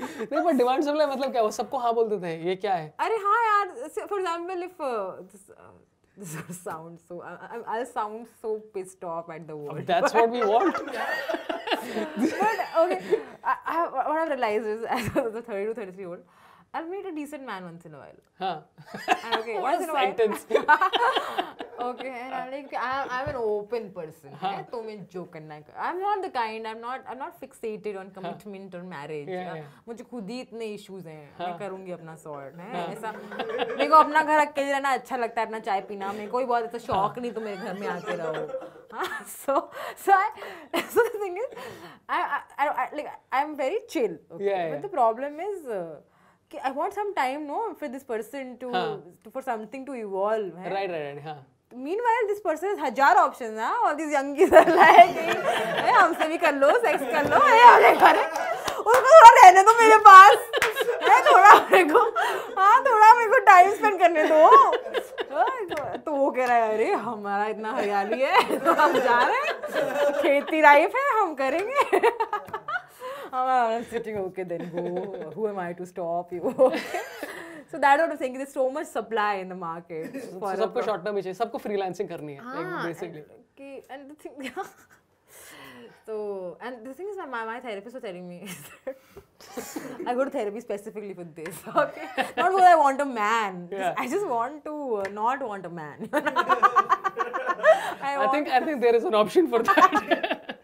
नहीं पर demand supply मतलब क्या वो सबको हाँ बोलते थे ये क्या है अरे hi, for example, if uh, this, uh, sound so, I, will sound so pissed off at the world. That's what we want. but okay, I, I, what I've realized is as a 30 to 33 year old, I'll meet a decent man once in a while. Huh. And, okay, what once a in a while. Okay like I am an open person तुम्हें जो करना है। I am not the kind I am not I am not fixated on commitment और marriage मुझे खुद ही इतने issues हैं। मैं करूँगी अपना सॉर्ट है? ऐसा मेरे अपना घर अकेले रहना अच्छा लगता है अपना चाय पीना। मेरे कोई बहुत ऐसा शौक नहीं तो मेरे घर में आते रहो। So so I so the thing is I I am very chill okay but the problem is कि I want some time no for this person to for something to evolve right right right हाँ Meanwhile, this person has हज़ार options ना all these youngies are like "ए, हमसे भी कर लो sex कर लो ए, अरे करे। उसको थोड़ा रहने दो मेरे पास। है थोड़ा मेरे को हाँ थोड़ा मेरे को टाइम स्पेंड करने दो। हाँ, तो- तो वो कह रहा है अरे हमारा इतना हरियाली है तो हम जा रहे हैं। खेती लाइफ है हम करेंगे। I'm sitting okay then go who am I to stop you? So that what I'm saying there's so much supply in the market for a सबको शॉर्ट टर्म ही चाहिए सबको फ्रीलांसिंग करनी है Ah, basically and, okay, and the thing, yeah. so and the thing is, my, my, my therapist was telling me I go to therapy specifically for this. Okay, not because I want a man. Yeah. I just want to uh, not want a man. I, I think I think there is an option for that.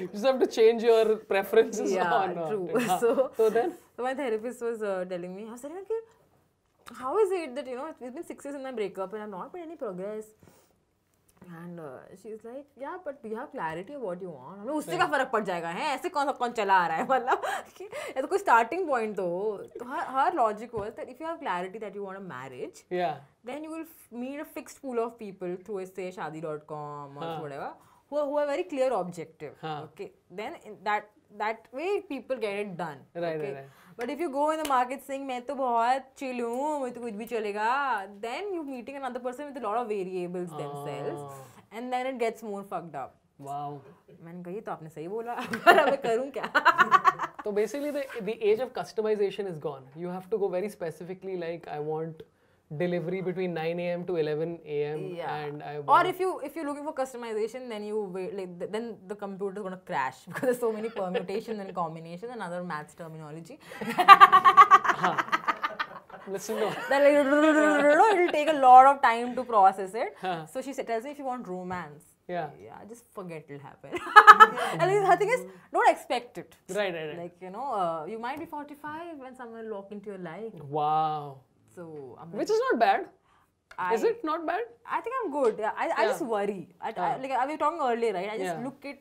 you just have to change your preferences. Yeah, on, true. Uh, so, so then? So my therapist was uh, telling me, I was telling her, how is it that, you know, it's been six years in my breakup and I've not made any progress. And uh, and like, Yeah, but you have clarity of what you want. I mean, उससे क्या फ़र्क पड़ जाएगा है ऐसे कौन सा कौन चला आ रहा है मतलब ये तो कोई स्टार्टिंग पॉइंट तो हर logic was that if you have clarity that you want a marriage yeah then you will meet a fixed pool of people through say dot or huh. whatever. Who are, who are very clear objective हाँ. okay then that that way people get it done Right, okay? right, right. but if you go in the market saying मैं तो बहुत chill हूँ मुझे तो कुछ भी चलेगा then you meeting another person with a lot of variables oh. themselves Ah. and then it gets more fucked up Wow. मैंने कही तो आपने सही बोला अब मैं करूँ क्या So basically, the the age of customization is gone. You have to go very specifically. Like I want delivery between 9 a.m. to 11 a.m. Yeah. and I or if you if you're looking for customization then you wait, like th- then the computer is going to crash because there's so many permutations and combinations and other maths terminology listen to that like, it'll take a lot of time to process it Huh. so she tells me if you want romance yeah. yeah just forget it'll happen and her thing is don't expect it Right, right, right. like you know uh, you might be 45 when someone will walk into your life wow. so I'm like, Which is not bad. is I- it not bad? I think I'm good. Yeah, I, I just worry. I, I, like I, we were talking earlier, right? I just Yeah. look at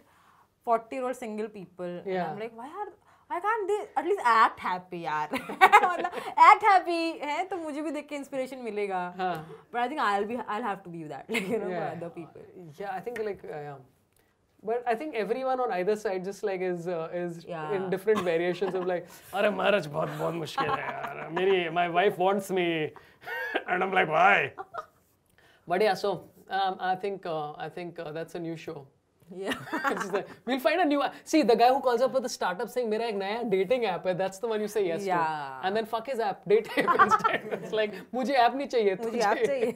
40 year old single people and Yeah. I'm like, why are why can't they at least act happy यार मतलब act happy है तो मुझे भी देख के inspiration मिलेगा हाँ. but I think I'll be I'll have to be that like you know Yeah. for other people Yeah, I think like uh, yeah. But I think everyone on either side just like is uh, is Yeah. in different variations of like, अरे marriage बहुत बहुत मुश्किल है यार. मेरी my wife wants me, and I'm like why? But yeah, so um, I think uh, I think uh, that's a new show. Yeah we'll find a new. app. See, the guy who calls up with a startup saying मेरा एक नया dating app है, that's the one you say yes Yeah. to. And then fuck his app, date app instead. It's like मुझे app चाहिए, मुझे तुझे आप चाहिए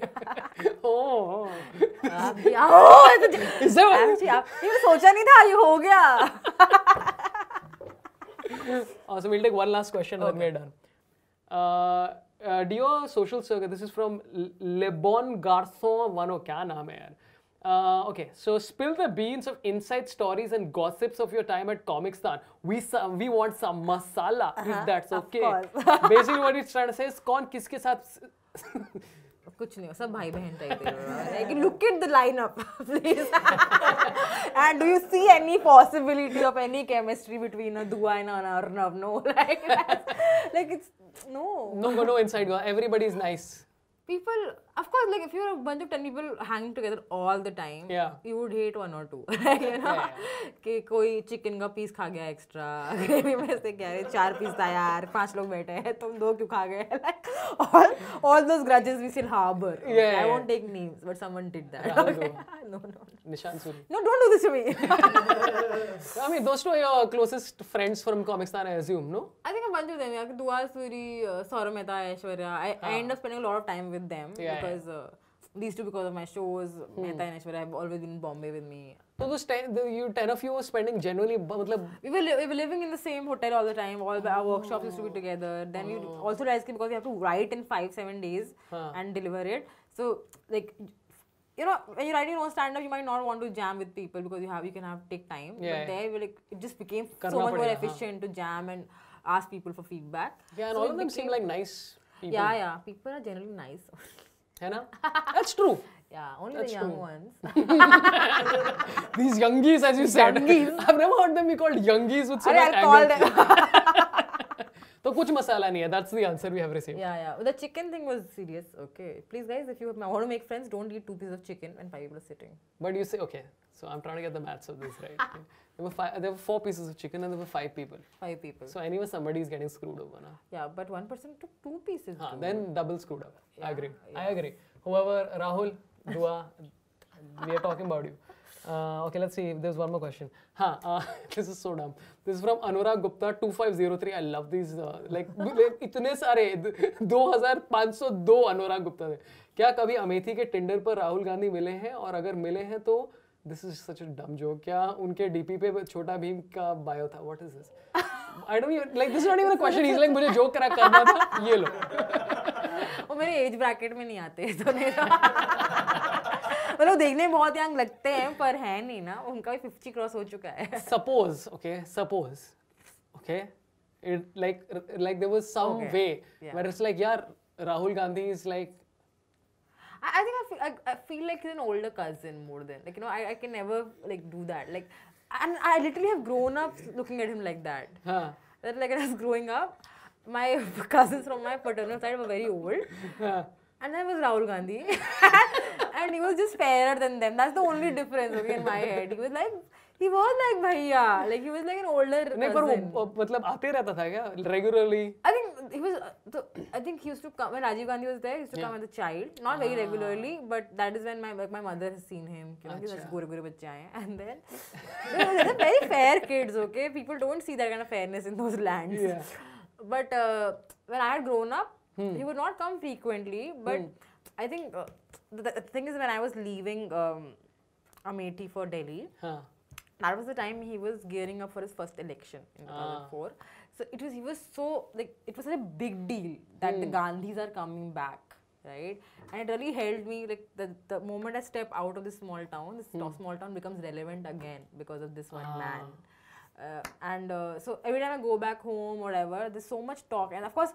oh, oh. आप भी आओ Is that what? Actually, आप ये सोचा नहीं था ये हो गया Oh, so we'll take one last question okay. and then we're done. Uh, uh, Dio social circle. This is from L- Lebon Garçon. One क्या नाम है यार? Uh, okay, so spill the beans of inside stories and gossips of your time at Comicstaan. We we want some masala, uh -huh, if that's okay. Basically, what it's trying to say is, कौन किसके साथ कुछ नहीं हो सब भाई बहन type look at the line up please and do you see any possibility of any chemistry between Dua and Arnav no like like it's no no no inside everybody is nice. People of course, like if you're a bunch of 10 people hanging together all the time, yeah. you would hate one or two. You know? yeah, yeah. कि कोई chicken का piece खा गया extra like all all those grudges we still harbor. Yeah, yeah, I won't take names but someone did that. Okay. no no. Nishant Suri no don't do this to me. I mean those two are your closest friends from comics I assume no? I think a bunch of them yeah. Dua Suri uh, Saurabh Mehta Aishwarya I, I end up spending a lot of time with them yeah, because uh, these two because of my shows. Hmm. Mehta and Aishwarya have always been in Bombay with me. So those ten, the, you ten of you were spending generally, matlab, we were li- we were living in the same hotel all the time. All oh. our workshops used to be oh. together. Then oh. we also realized because you have to write in five seven days huh. and deliver it. So like you know, when you're writing your own stand up, you might not want to jam with people because you have you can have take time. Yeah, but there, like it just became so much padega, more efficient huh. to jam and ask people for feedback. Yeah, and so all of them seem like nice people. Yeah, yeah, people are generally nice. है ना? That's true. yeah, only That's the young true. ones. These youngies, as you said. Youngies. I've never heard them be called youngies with so Arey, much I'll call them. तो कुछ मसाला नहीं है that's the answer we have received yeah yeah the chicken thing was serious okay please guys if you want to make friends don't eat two piece of chicken and five people sitting but you say okay So I'm trying to get the maths of this right. there were five, there were four pieces of chicken and there were five people. Five people. So anyway, somebody is getting screwed over now. Yeah, but one person took two pieces. Haan, then double screwed up. Yeah, I agree. Yeah. I agree. Whoever Rahul, Dua, we are talking about you. Uh, okay, let's see if there's one more question. Huh, uh, this is so dumb. This is from Anurag Gupta 2503. I love these. Uh, like, like इतने सारे 2502 अनुराग गुप्ता थे क्या कभी अमेठी के Tinder पर राहुल गांधी मिले हैं और अगर मिले हैं तो दिस इज़ सच अ डम जोक क्या उनके डीपी पे छोटा भीम का बायो था what is this I don't like this not even a question is like मुझे जोक करा करना था ये लो वो मेरे एज ब्रैकेट में नहीं आते तो नहीं मतलब देखने में बहुत यंग लगते हैं पर है नहीं ना उनका भी फिफ्टी क्रॉस हो चुका है okay suppose okay it like like there was some Okay. way Yeah. where it's like yeah rahul gandhi I, I think I feel, I, I feel like he's an older cousin more than like you know I, I can never like do that like and I literally have grown up looking at him like that. huh, That like when I was growing up, my cousins from my paternal side were very old, huh. and then was Rahul Gandhi, and he was just fairer than them. That's the only difference okay, in my head. He was like he was like bhaiya, like he was like an older नहीं पर cousin. वो वो मतलब आते रहता था क्या regularly I think he was. Uh, the, I think he used to come when Rajiv Gandhi was there. He used to Yeah. come as a child, not very Ah. regularly, but that is when my like my mother has seen him. You know, कि अच्छा. such गोरे गोरे बच्चे आए हैं. and then they're they're very fair kids. Okay, people don't see that kind of fairness in those lands. Yeah. But uh, when I had grown up, Hmm. he would not come frequently. But I think uh, the, the thing is when I was leaving um, Amethi for Delhi, हाँ that was the time he was gearing up for his first election in Ah. 2004 so it was he was so like it was such a big deal that the gandhis are coming back right? And it really helped me like the, the moment i step out of this small town this to- small town becomes relevant again because of this one man. Uh, and uh, so every time i go back home or whatever there's so much talk. And of course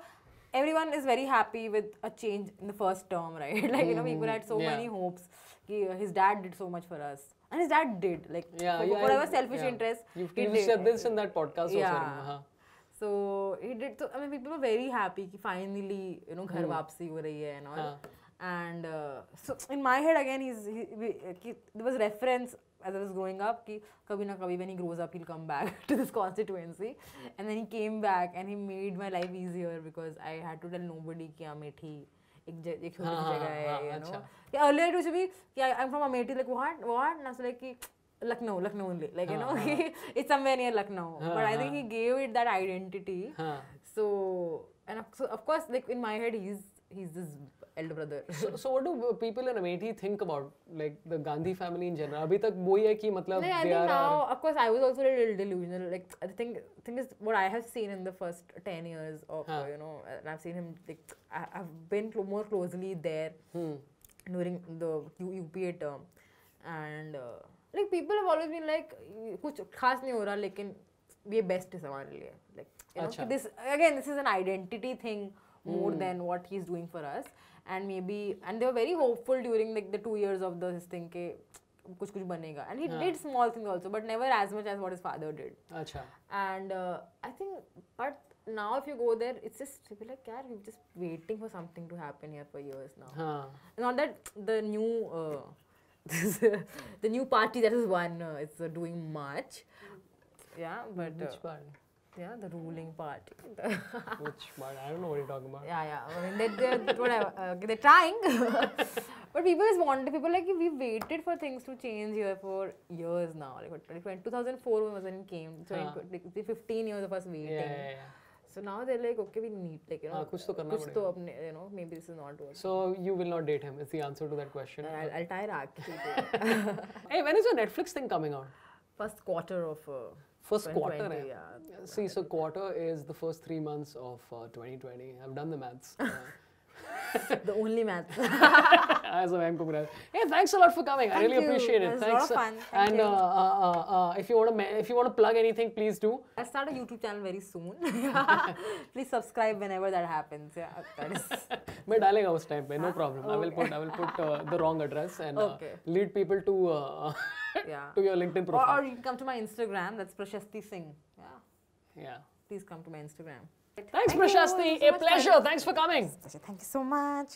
everyone is very happy with a change in the first term, right? like, you know, people had so mm-hmm. yeah. many hopes. He, uh, his dad did so much for us. And his dad did. Like, yeah, for, yeah, whatever selfish yeah. interest. You've, he said this in that podcast yeah. also. Huh? So, he did. So, I mean, people were very happy that finally, you know, ghar hmm. wapsi and all. And uh, so, in my head, again, he's, he, he, uh, there was reference as I was growing up ki kabhi na kabhi when he grows up he'll come back to this constituency and then he came back and he made my life easier because I had to tell nobody ki Amethi एक एक छोटी जगह है you know कि earlier it was be कि I am from Amethi like what ना so कि Lucknow Lucknow only like you know it's somewhere near Lucknow but I think he gave it that identity so and of course like in my head he is he is this elder brother so, so what do people in Amethi think about like the Gandhi family in general अभी तक वही है कि मतलब No, I they think are now, of course, I was also a little delusional. Like, I think, thing is, what I have seen in the first ten years of, uh, Huh. you know, and I've seen him. Like, I, I've been clo- more closely there hmm. during the U- UPA term, and uh, like people have always been like, कुछ खास नहीं हो रहा, लेकिन ये best है हमारे लिए. Like, you know, अच्छा. this again, this is an identity thing more Hmm. than what he's doing for us, and maybe and they are very hopeful during like the two years of this thing के कुछ कुछ बनेगा and he did small thing also but never as much as what his father did अच्छा and I think but now if you go there it's just people like yeah we're just waiting for something to happen here for years now huh. not that the new uh, the new party that is one uh, is uh, doing much yeah but which uh, one yeah, the ruling party. The Which part? I don't know what you're talking about. Yeah, yeah. I mean, they're, they're whatever. Uh, they're trying. but people just wanted, people like, we waited for things to change here for years now. Like, when 2004 was when it came. So, in, uh-huh. 15 years of us waiting. Yeah, yeah, yeah. So now they're like, okay, we need like you know, ah, kuch to karna kuch to apne, you know, maybe this is not working. So you will not date him. Is the answer to that question? Uh, I'll, I'll tie Rakhi. hey, when is your Netflix thing coming out? First quarter of. Uh, first quarter 2020, yeah. see so quarter is the first three months of uh, 2020 I've done the maths. uh, the only math as a Vancouver. Hey, thanks a lot for coming. Thank I really you. appreciate It it. was a lot thanks. of uh, fun. Thank and. Uh, uh, uh, uh, if you want to, if you want to plug anything, please do. I'll start a YouTube channel very soon. Please subscribe whenever that happens. Yeah, that is. मैं डालेगा उस time पे no problem. Okay. I will put I will put uh, the wrong address and uh, Okay. lead people to uh, Yeah. to your LinkedIn profile. Or, or you can come to my Instagram. That's Prashasti Singh. Yeah. yeah. Please come to my Instagram. Thanks, Thank. Prashasti. It was so A pleasure. Thanks for coming. Thank you so much.